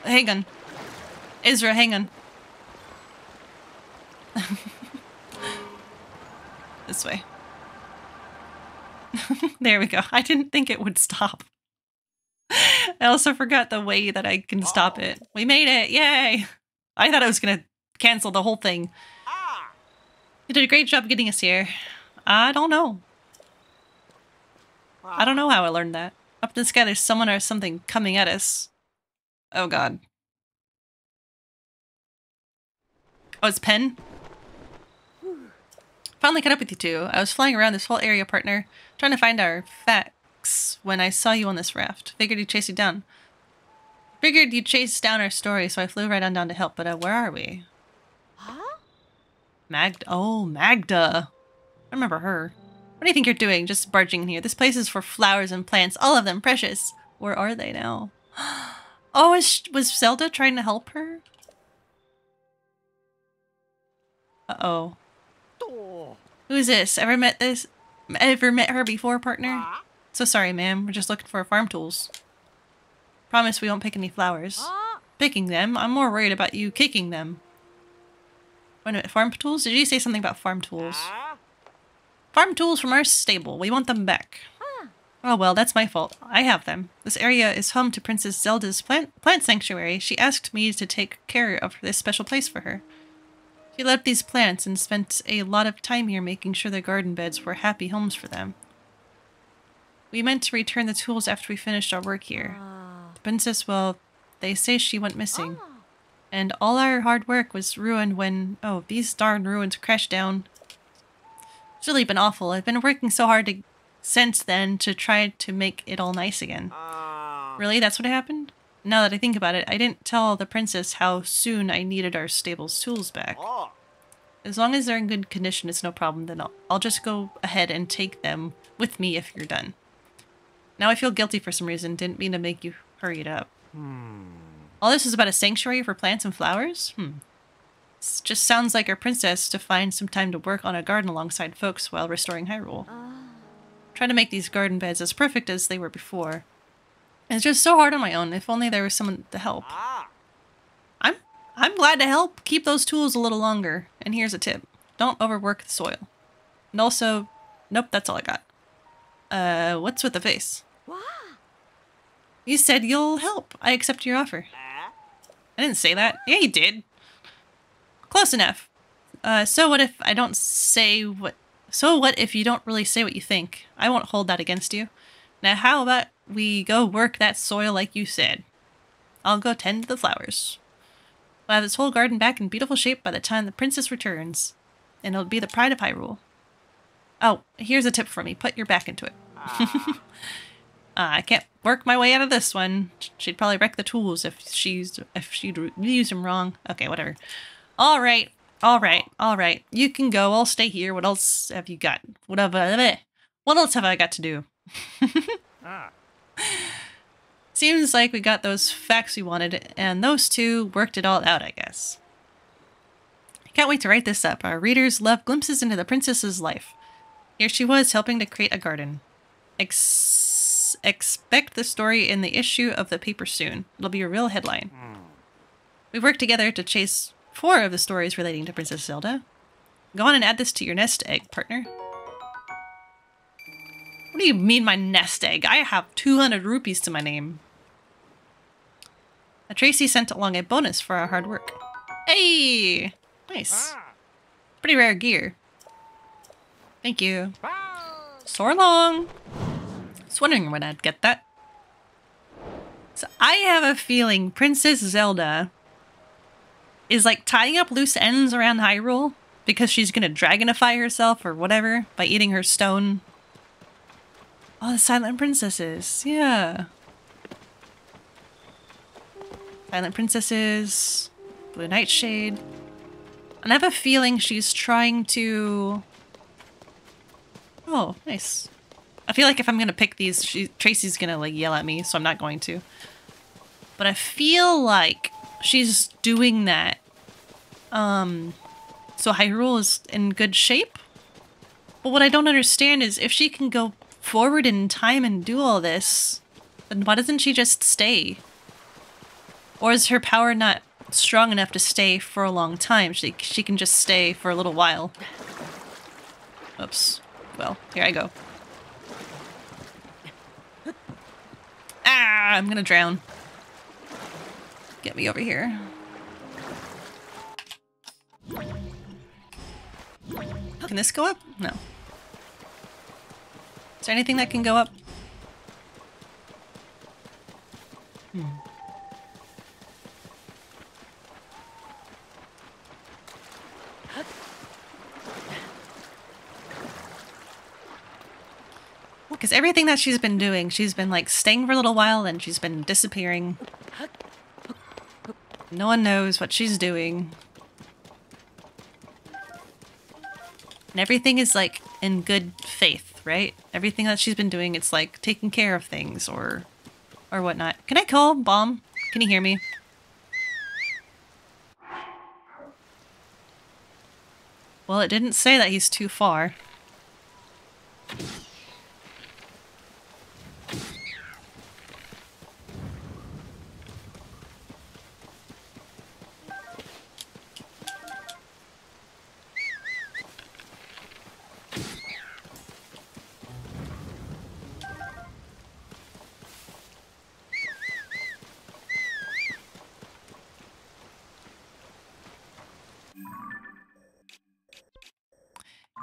Hang on. Isra, hang on. this way. there we go. I didn't think it would stop. I also forgot the way that I can stop Oh. it. We made it. Yay. I thought I was going to cancel the whole thing. Ah. You did a great job getting us here. I don't know. I don't know how I learned that. Up in the sky, there's someone or something coming at us. Oh god. Oh, it's Penn? Finally caught up with you two. I was flying around this whole area, partner, trying to find our facts when I saw you on this raft. Figured you'd chase you down. Figured you'd chase down our story, so I flew right on down to help, but uh, where are we? Huh? Magda. Oh, Magda. I remember her. What do you think you're doing, just barging in here? This place is for flowers and plants, all of them precious. Where are they now? Oh, was, was Zelda trying to help her? Uh-oh. Oh. Who's this? Ever met this? Ever met her before, partner? So sorry, ma'am. We're just looking for farm tools. Promise we won't pick any flowers. Picking them? I'm more worried about you kicking them. Wait a minute, farm tools? Did you say something about farm tools? Farm tools from our stable. We want them back. Oh well, that's my fault. I have them. This area is home to Princess Zelda's plant plant sanctuary. She asked me to take care of this special place for her. She loved these plants and spent a lot of time here making sure the garden beds were happy homes for them. We meant to return the tools after we finished our work here. Ah. The princess, well, they say she went missing. Ah. And all our hard work was ruined when, oh, these darn ruins crashed down. It's really been awful. I've been working so hard to, since then to try to make it all nice again. Ah. Really? That's what happened? Now that I think about it, I didn't tell the princess how soon I needed our stable's tools back. Oh. As long as they're in good condition, it's no problem. Then I'll, I'll just go ahead and take them with me if you're done. Now I feel guilty for some reason. Didn't mean to make you hurry it up. All this is about a sanctuary for plants and flowers? Hmm. This just sounds like our princess to find some time to work on a garden alongside folks while restoring Hyrule. Ah. Trying to make these garden beds as perfect as they were before. And it's just so hard on my own. If only there was someone to help. Ah. I'm I'm glad to help. Keep those tools a little longer. And here's a tip: don't overwork the soil. And also, nope, that's all I got. Uh, what's with the face? You said you'll help. I accept your offer. Ah. I didn't say that. Yeah, you did. Close enough. Uh, so what if I don't say what? So what if you don't really say what you think? I won't hold that against you. Now, how about we go work that soil like you said? I'll go tend to the flowers. We'll have this whole garden back in beautiful shape by the time the princess returns, and it'll be the pride of Hyrule. Oh, here's a tip for me: put your back into it. Uh, I can't work my way out of this one. She'd probably wreck the tools if she's if she'd use them wrong. Okay, whatever. All right, all right, all right. You can go. I'll stay here. What else have you got? Whatever. Eh, eh. What else have I got to do? Ah. Seems like we got those facts we wanted, and those two worked it all out. I guess. Can't wait to write this up. Our readers love glimpses into the princess's life. Here she was helping to create a garden. Ex- expect the story in the issue of the paper soon. It'll be a real headline. Hmm. We've worked together to chase four of the stories relating to Princess Zelda. Go on and add this to your nest egg, partner. What do you mean, my nest egg? I have 200 rupees to my name. Uh, Traysi sent along a bonus for our hard work. Hey! Nice. Pretty rare gear. Thank you. So long. Was wondering when I'd get that. So I have a feeling Princess Zelda is like tying up loose ends around Hyrule because she's gonna dragonify herself or whatever by eating her stone. Oh, the Silent Princesses. Yeah. Silent Princesses. Blue Nightshade. And I have a feeling she's trying to. Oh, nice. I feel like if I'm gonna pick these, she, Traysi's gonna like yell at me, so I'm not going to. But I feel like she's doing that. Um, so Hyrule is in good shape. But what I don't understand is if she can go forward in time and do all this, then why doesn't she just stay? Or is her power not strong enough to stay for a long time? She, she can just stay for a little while. Oops. Well, here I go. Ah, I'm gonna drown. Get me over here. Can this go up? No. Is there anything that can go up? Hmm. Because everything that she's been doing, she's been like staying for a little while and she's been disappearing. No one knows what she's doing. And everything is like in good faith, right? Everything that she's been doing, it's like taking care of things or or whatnot. Can I call Bomb? Can you hear me? Well, it didn't say that he's too far.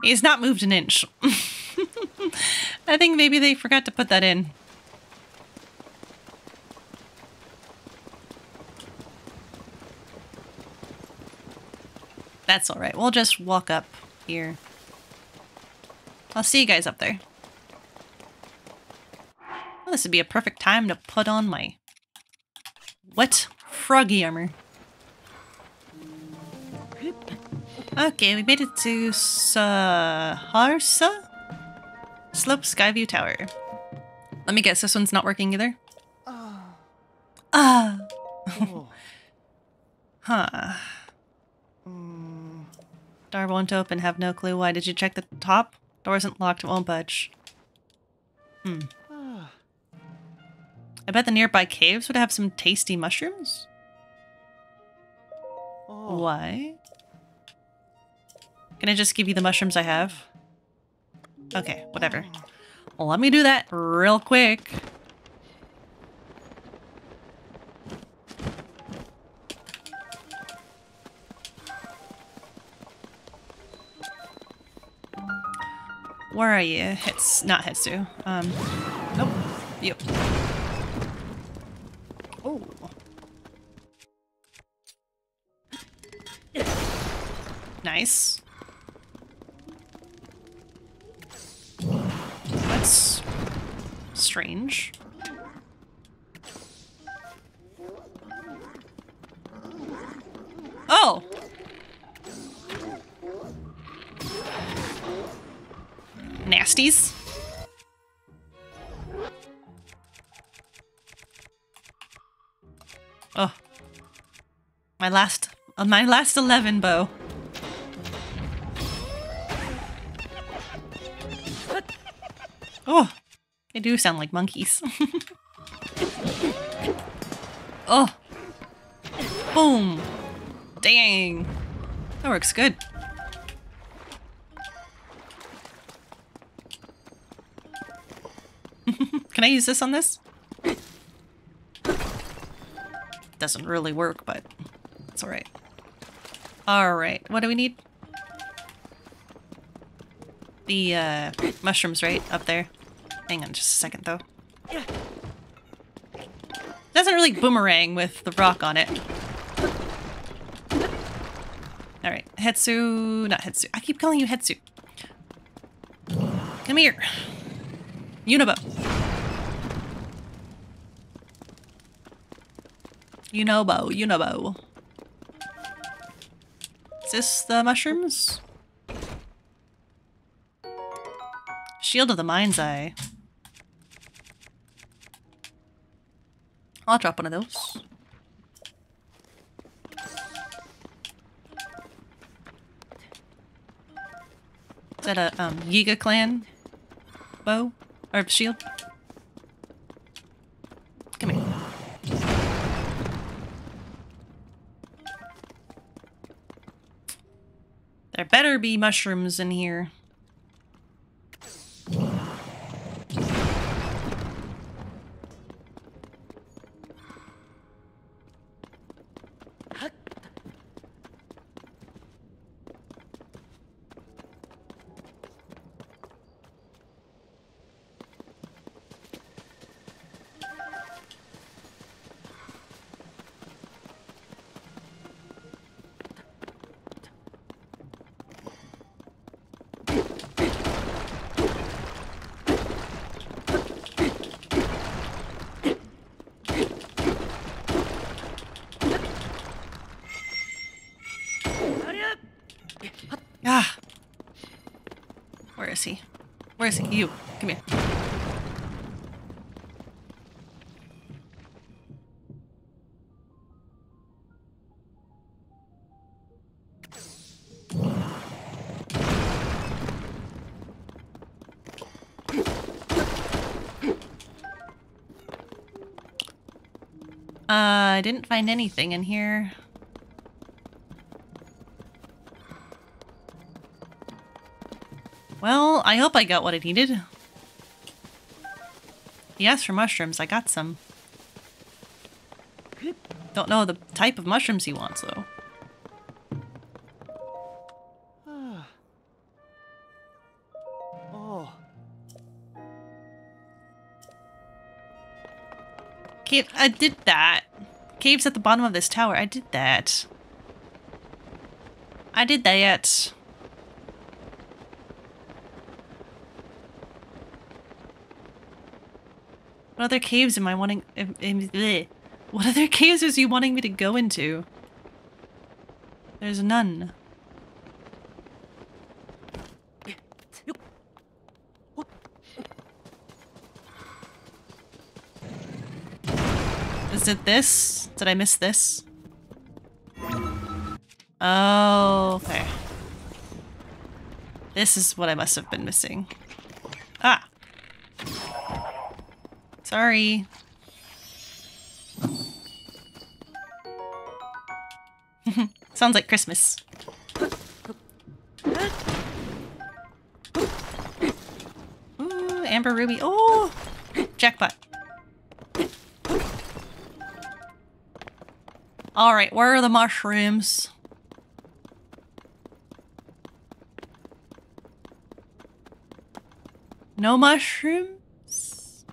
He's not moved an inch. I think maybe they forgot to put that in. That's alright. We'll just walk up here. I'll see you guys up there. Well, this would be a perfect time to put on my wet froggy armor. Okay, we made it to Sahasra? Slope Skyview Tower. Let me guess, this one's not working either? Ah. Oh. Huh. Door won't open, have no clue why. Did you check the top? Door isn't locked, it won't budge. Hmm. Ah. I bet the nearby caves would have some tasty mushrooms? Oh. Why? Can I just give you the mushrooms I have? Okay, whatever. Well, let me do that real quick. Where are you? Hits not Hetsu. Um Nope. Yep. Oh. Nice. Strange. Oh! Nasties. Oh. My last, uh, my last 11 bow. They do sound like monkeys. oh. Boom. Dang. That works good. Can I use this on this? Doesn't really work, but it's alright. Alright, what do we need? The uh, mushrooms, right? Up there. Hang on just a second, though. Yeah. Doesn't really boomerang with the rock on it. Alright, Hetsu... Not Hetsu. I keep calling you Hetsu. Come here. Unibo. Unobo, Unobo. Is this the mushrooms? Shield of the Mind's Eye. I'll drop one of those. Is that a um, Yiga clan bow? Or shield? Come here. There better be mushrooms in here. Didn't find anything in here. Well, I hope I got what I needed. He asked for mushrooms. I got some. Don't know the type of mushrooms he wants, though. Ah. Oh. Cave, I did that. Cave's at the bottom of this tower. I did that. I did that. Yet. What other caves am I wanting? What other caves is he wanting me to go into? There's none. Is it this? Did I miss this? Oh, okay. This is what I must have been missing. Ah. Sorry. Sounds like Christmas. Ooh, Amber Ruby. Oh, jackpot. All right, where are the mushrooms? No mushrooms?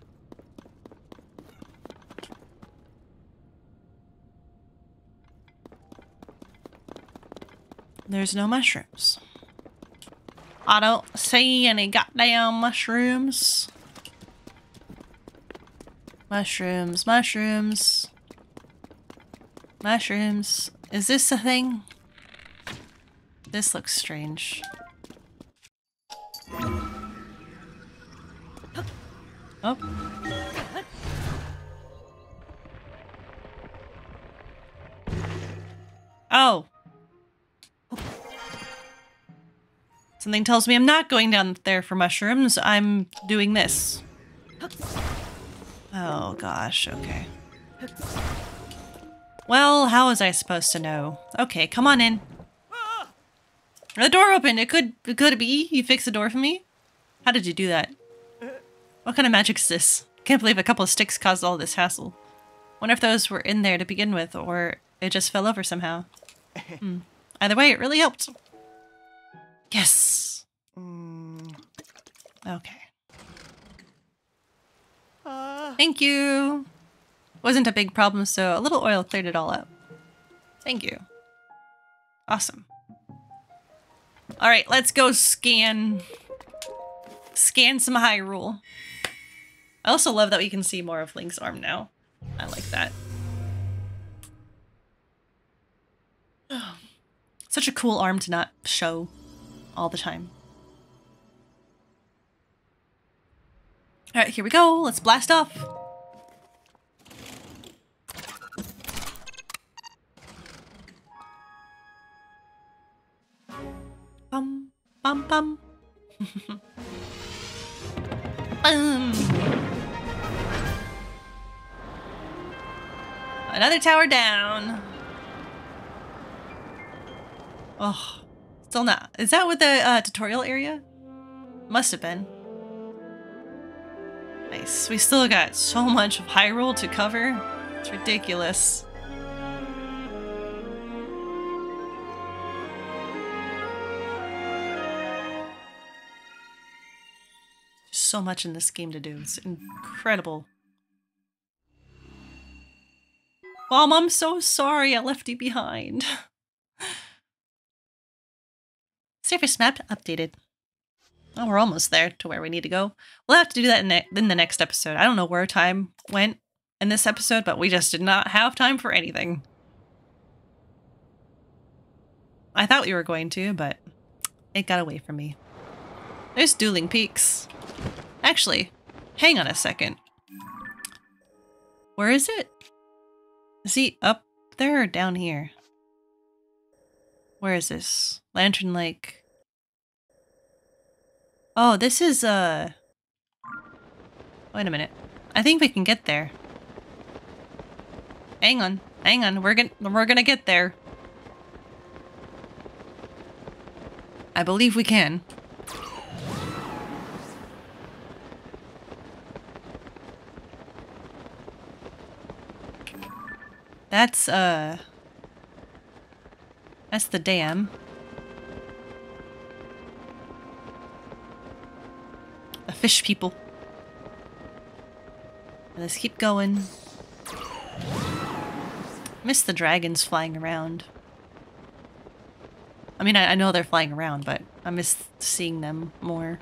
There's no mushrooms. I don't see any goddamn mushrooms. Mushrooms, mushrooms. Mushrooms. Is this a thing? This looks strange. Oh. Oh. Something tells me I'm not going down there for mushrooms. I'm doing this. Oh gosh, okay. Well, how was I supposed to know? Okay, come on in. The door opened. It could it could be you fixed the door for me. How did you do that? What kind of magic is this? Can't believe a couple of sticks caused all this hassle. Wonder if those were in there to begin with, or it just fell over somehow. Hmm. Either way, it really helped. Yes. Okay. Thank you. Wasn't a big problem, so a little oil cleared it all up. Thank you. Awesome. All right, let's go scan scan some Hyrule. I also love that we can see more of Link's arm now. I like that. Such a cool arm to not show all the time. All right, here we go. Let's blast off. Bum, bum, bum. Boom. Another tower down. Oh, Still not. Is that with the uh, tutorial area? Must have been. Nice. We still got so much of Hyrule to cover. It's ridiculous. So much in this game to do. It's incredible. Mom, I'm so sorry I left you behind. Surface map updated. Oh, we're almost there to where we need to go. We'll have to do that in, ne in the next episode. I don't know where time went in this episode, but we just did not have time for anything. I thought we were going to, but it got away from me. There's Dueling Peaks. Actually, hang on a second. Where is it? Is he up there or down here? Where is this? Lantern Lake. Oh, this is, uh... Wait a minute. I think we can get there. Hang on. Hang on. We're gonna, we're gonna get there. I believe we can. That's, uh... That's the dam. The fish people. Let's keep going. Miss the dragons flying around. I mean, I, I know they're flying around, but I miss seeing them more.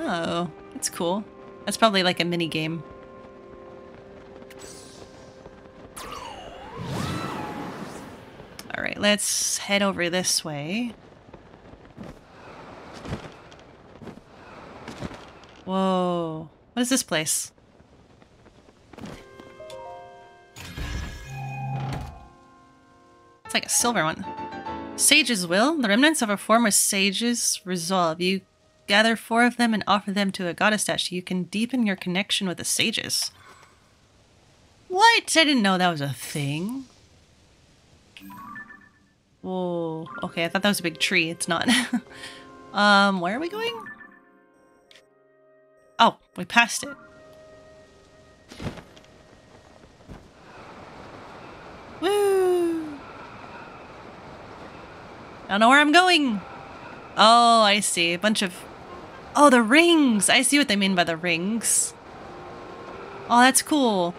Oh, that's cool. That's probably like a mini game. Alright, let's head over this way. Whoa. What is this place? It's like a silver one. Sage's will. The remnants of a former sage's resolve. You gather four of them and offer them to a goddess statue. You can deepen your connection with the sages. What? I didn't know that was a thing. Whoa. Okay, I thought that was a big tree. It's not. um, where are we going? Oh, we passed it. Woo! I don't know where I'm going. Oh, I see. A bunch of... Oh, the rings! I see what they mean by the rings. Oh, that's cool.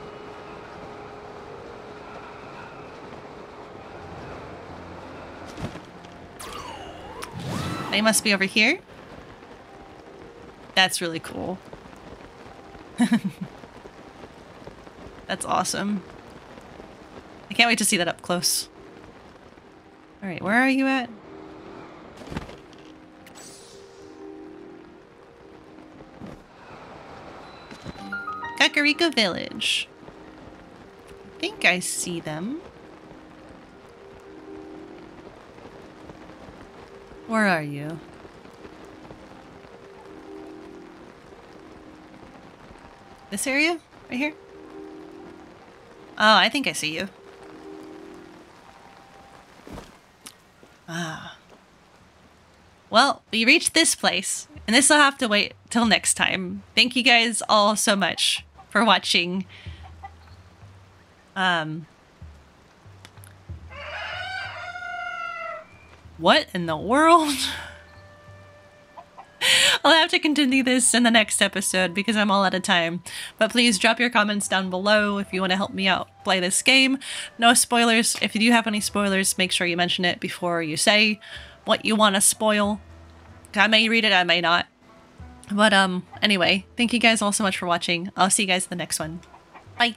They must be over here. That's really cool. That's awesome. I can't wait to see that up close. Alright, where are you at? Kakariko Village. I think I see them. Where are you? This area? Right here? Oh, I think I see you. Ah. Well, we reached this place, and this will have to wait till next time. Thank you guys all so much for watching. Um, What in the world? I'll have to continue this in the next episode because I'm all out of time. But please drop your comments down below if you want to help me out play this game. No spoilers. If you do have any spoilers, make sure you mention it before you say what you want to spoil. I may read it, I may not. But um, anyway, thank you guys all so much for watching. I'll see you guys in the next one. Bye!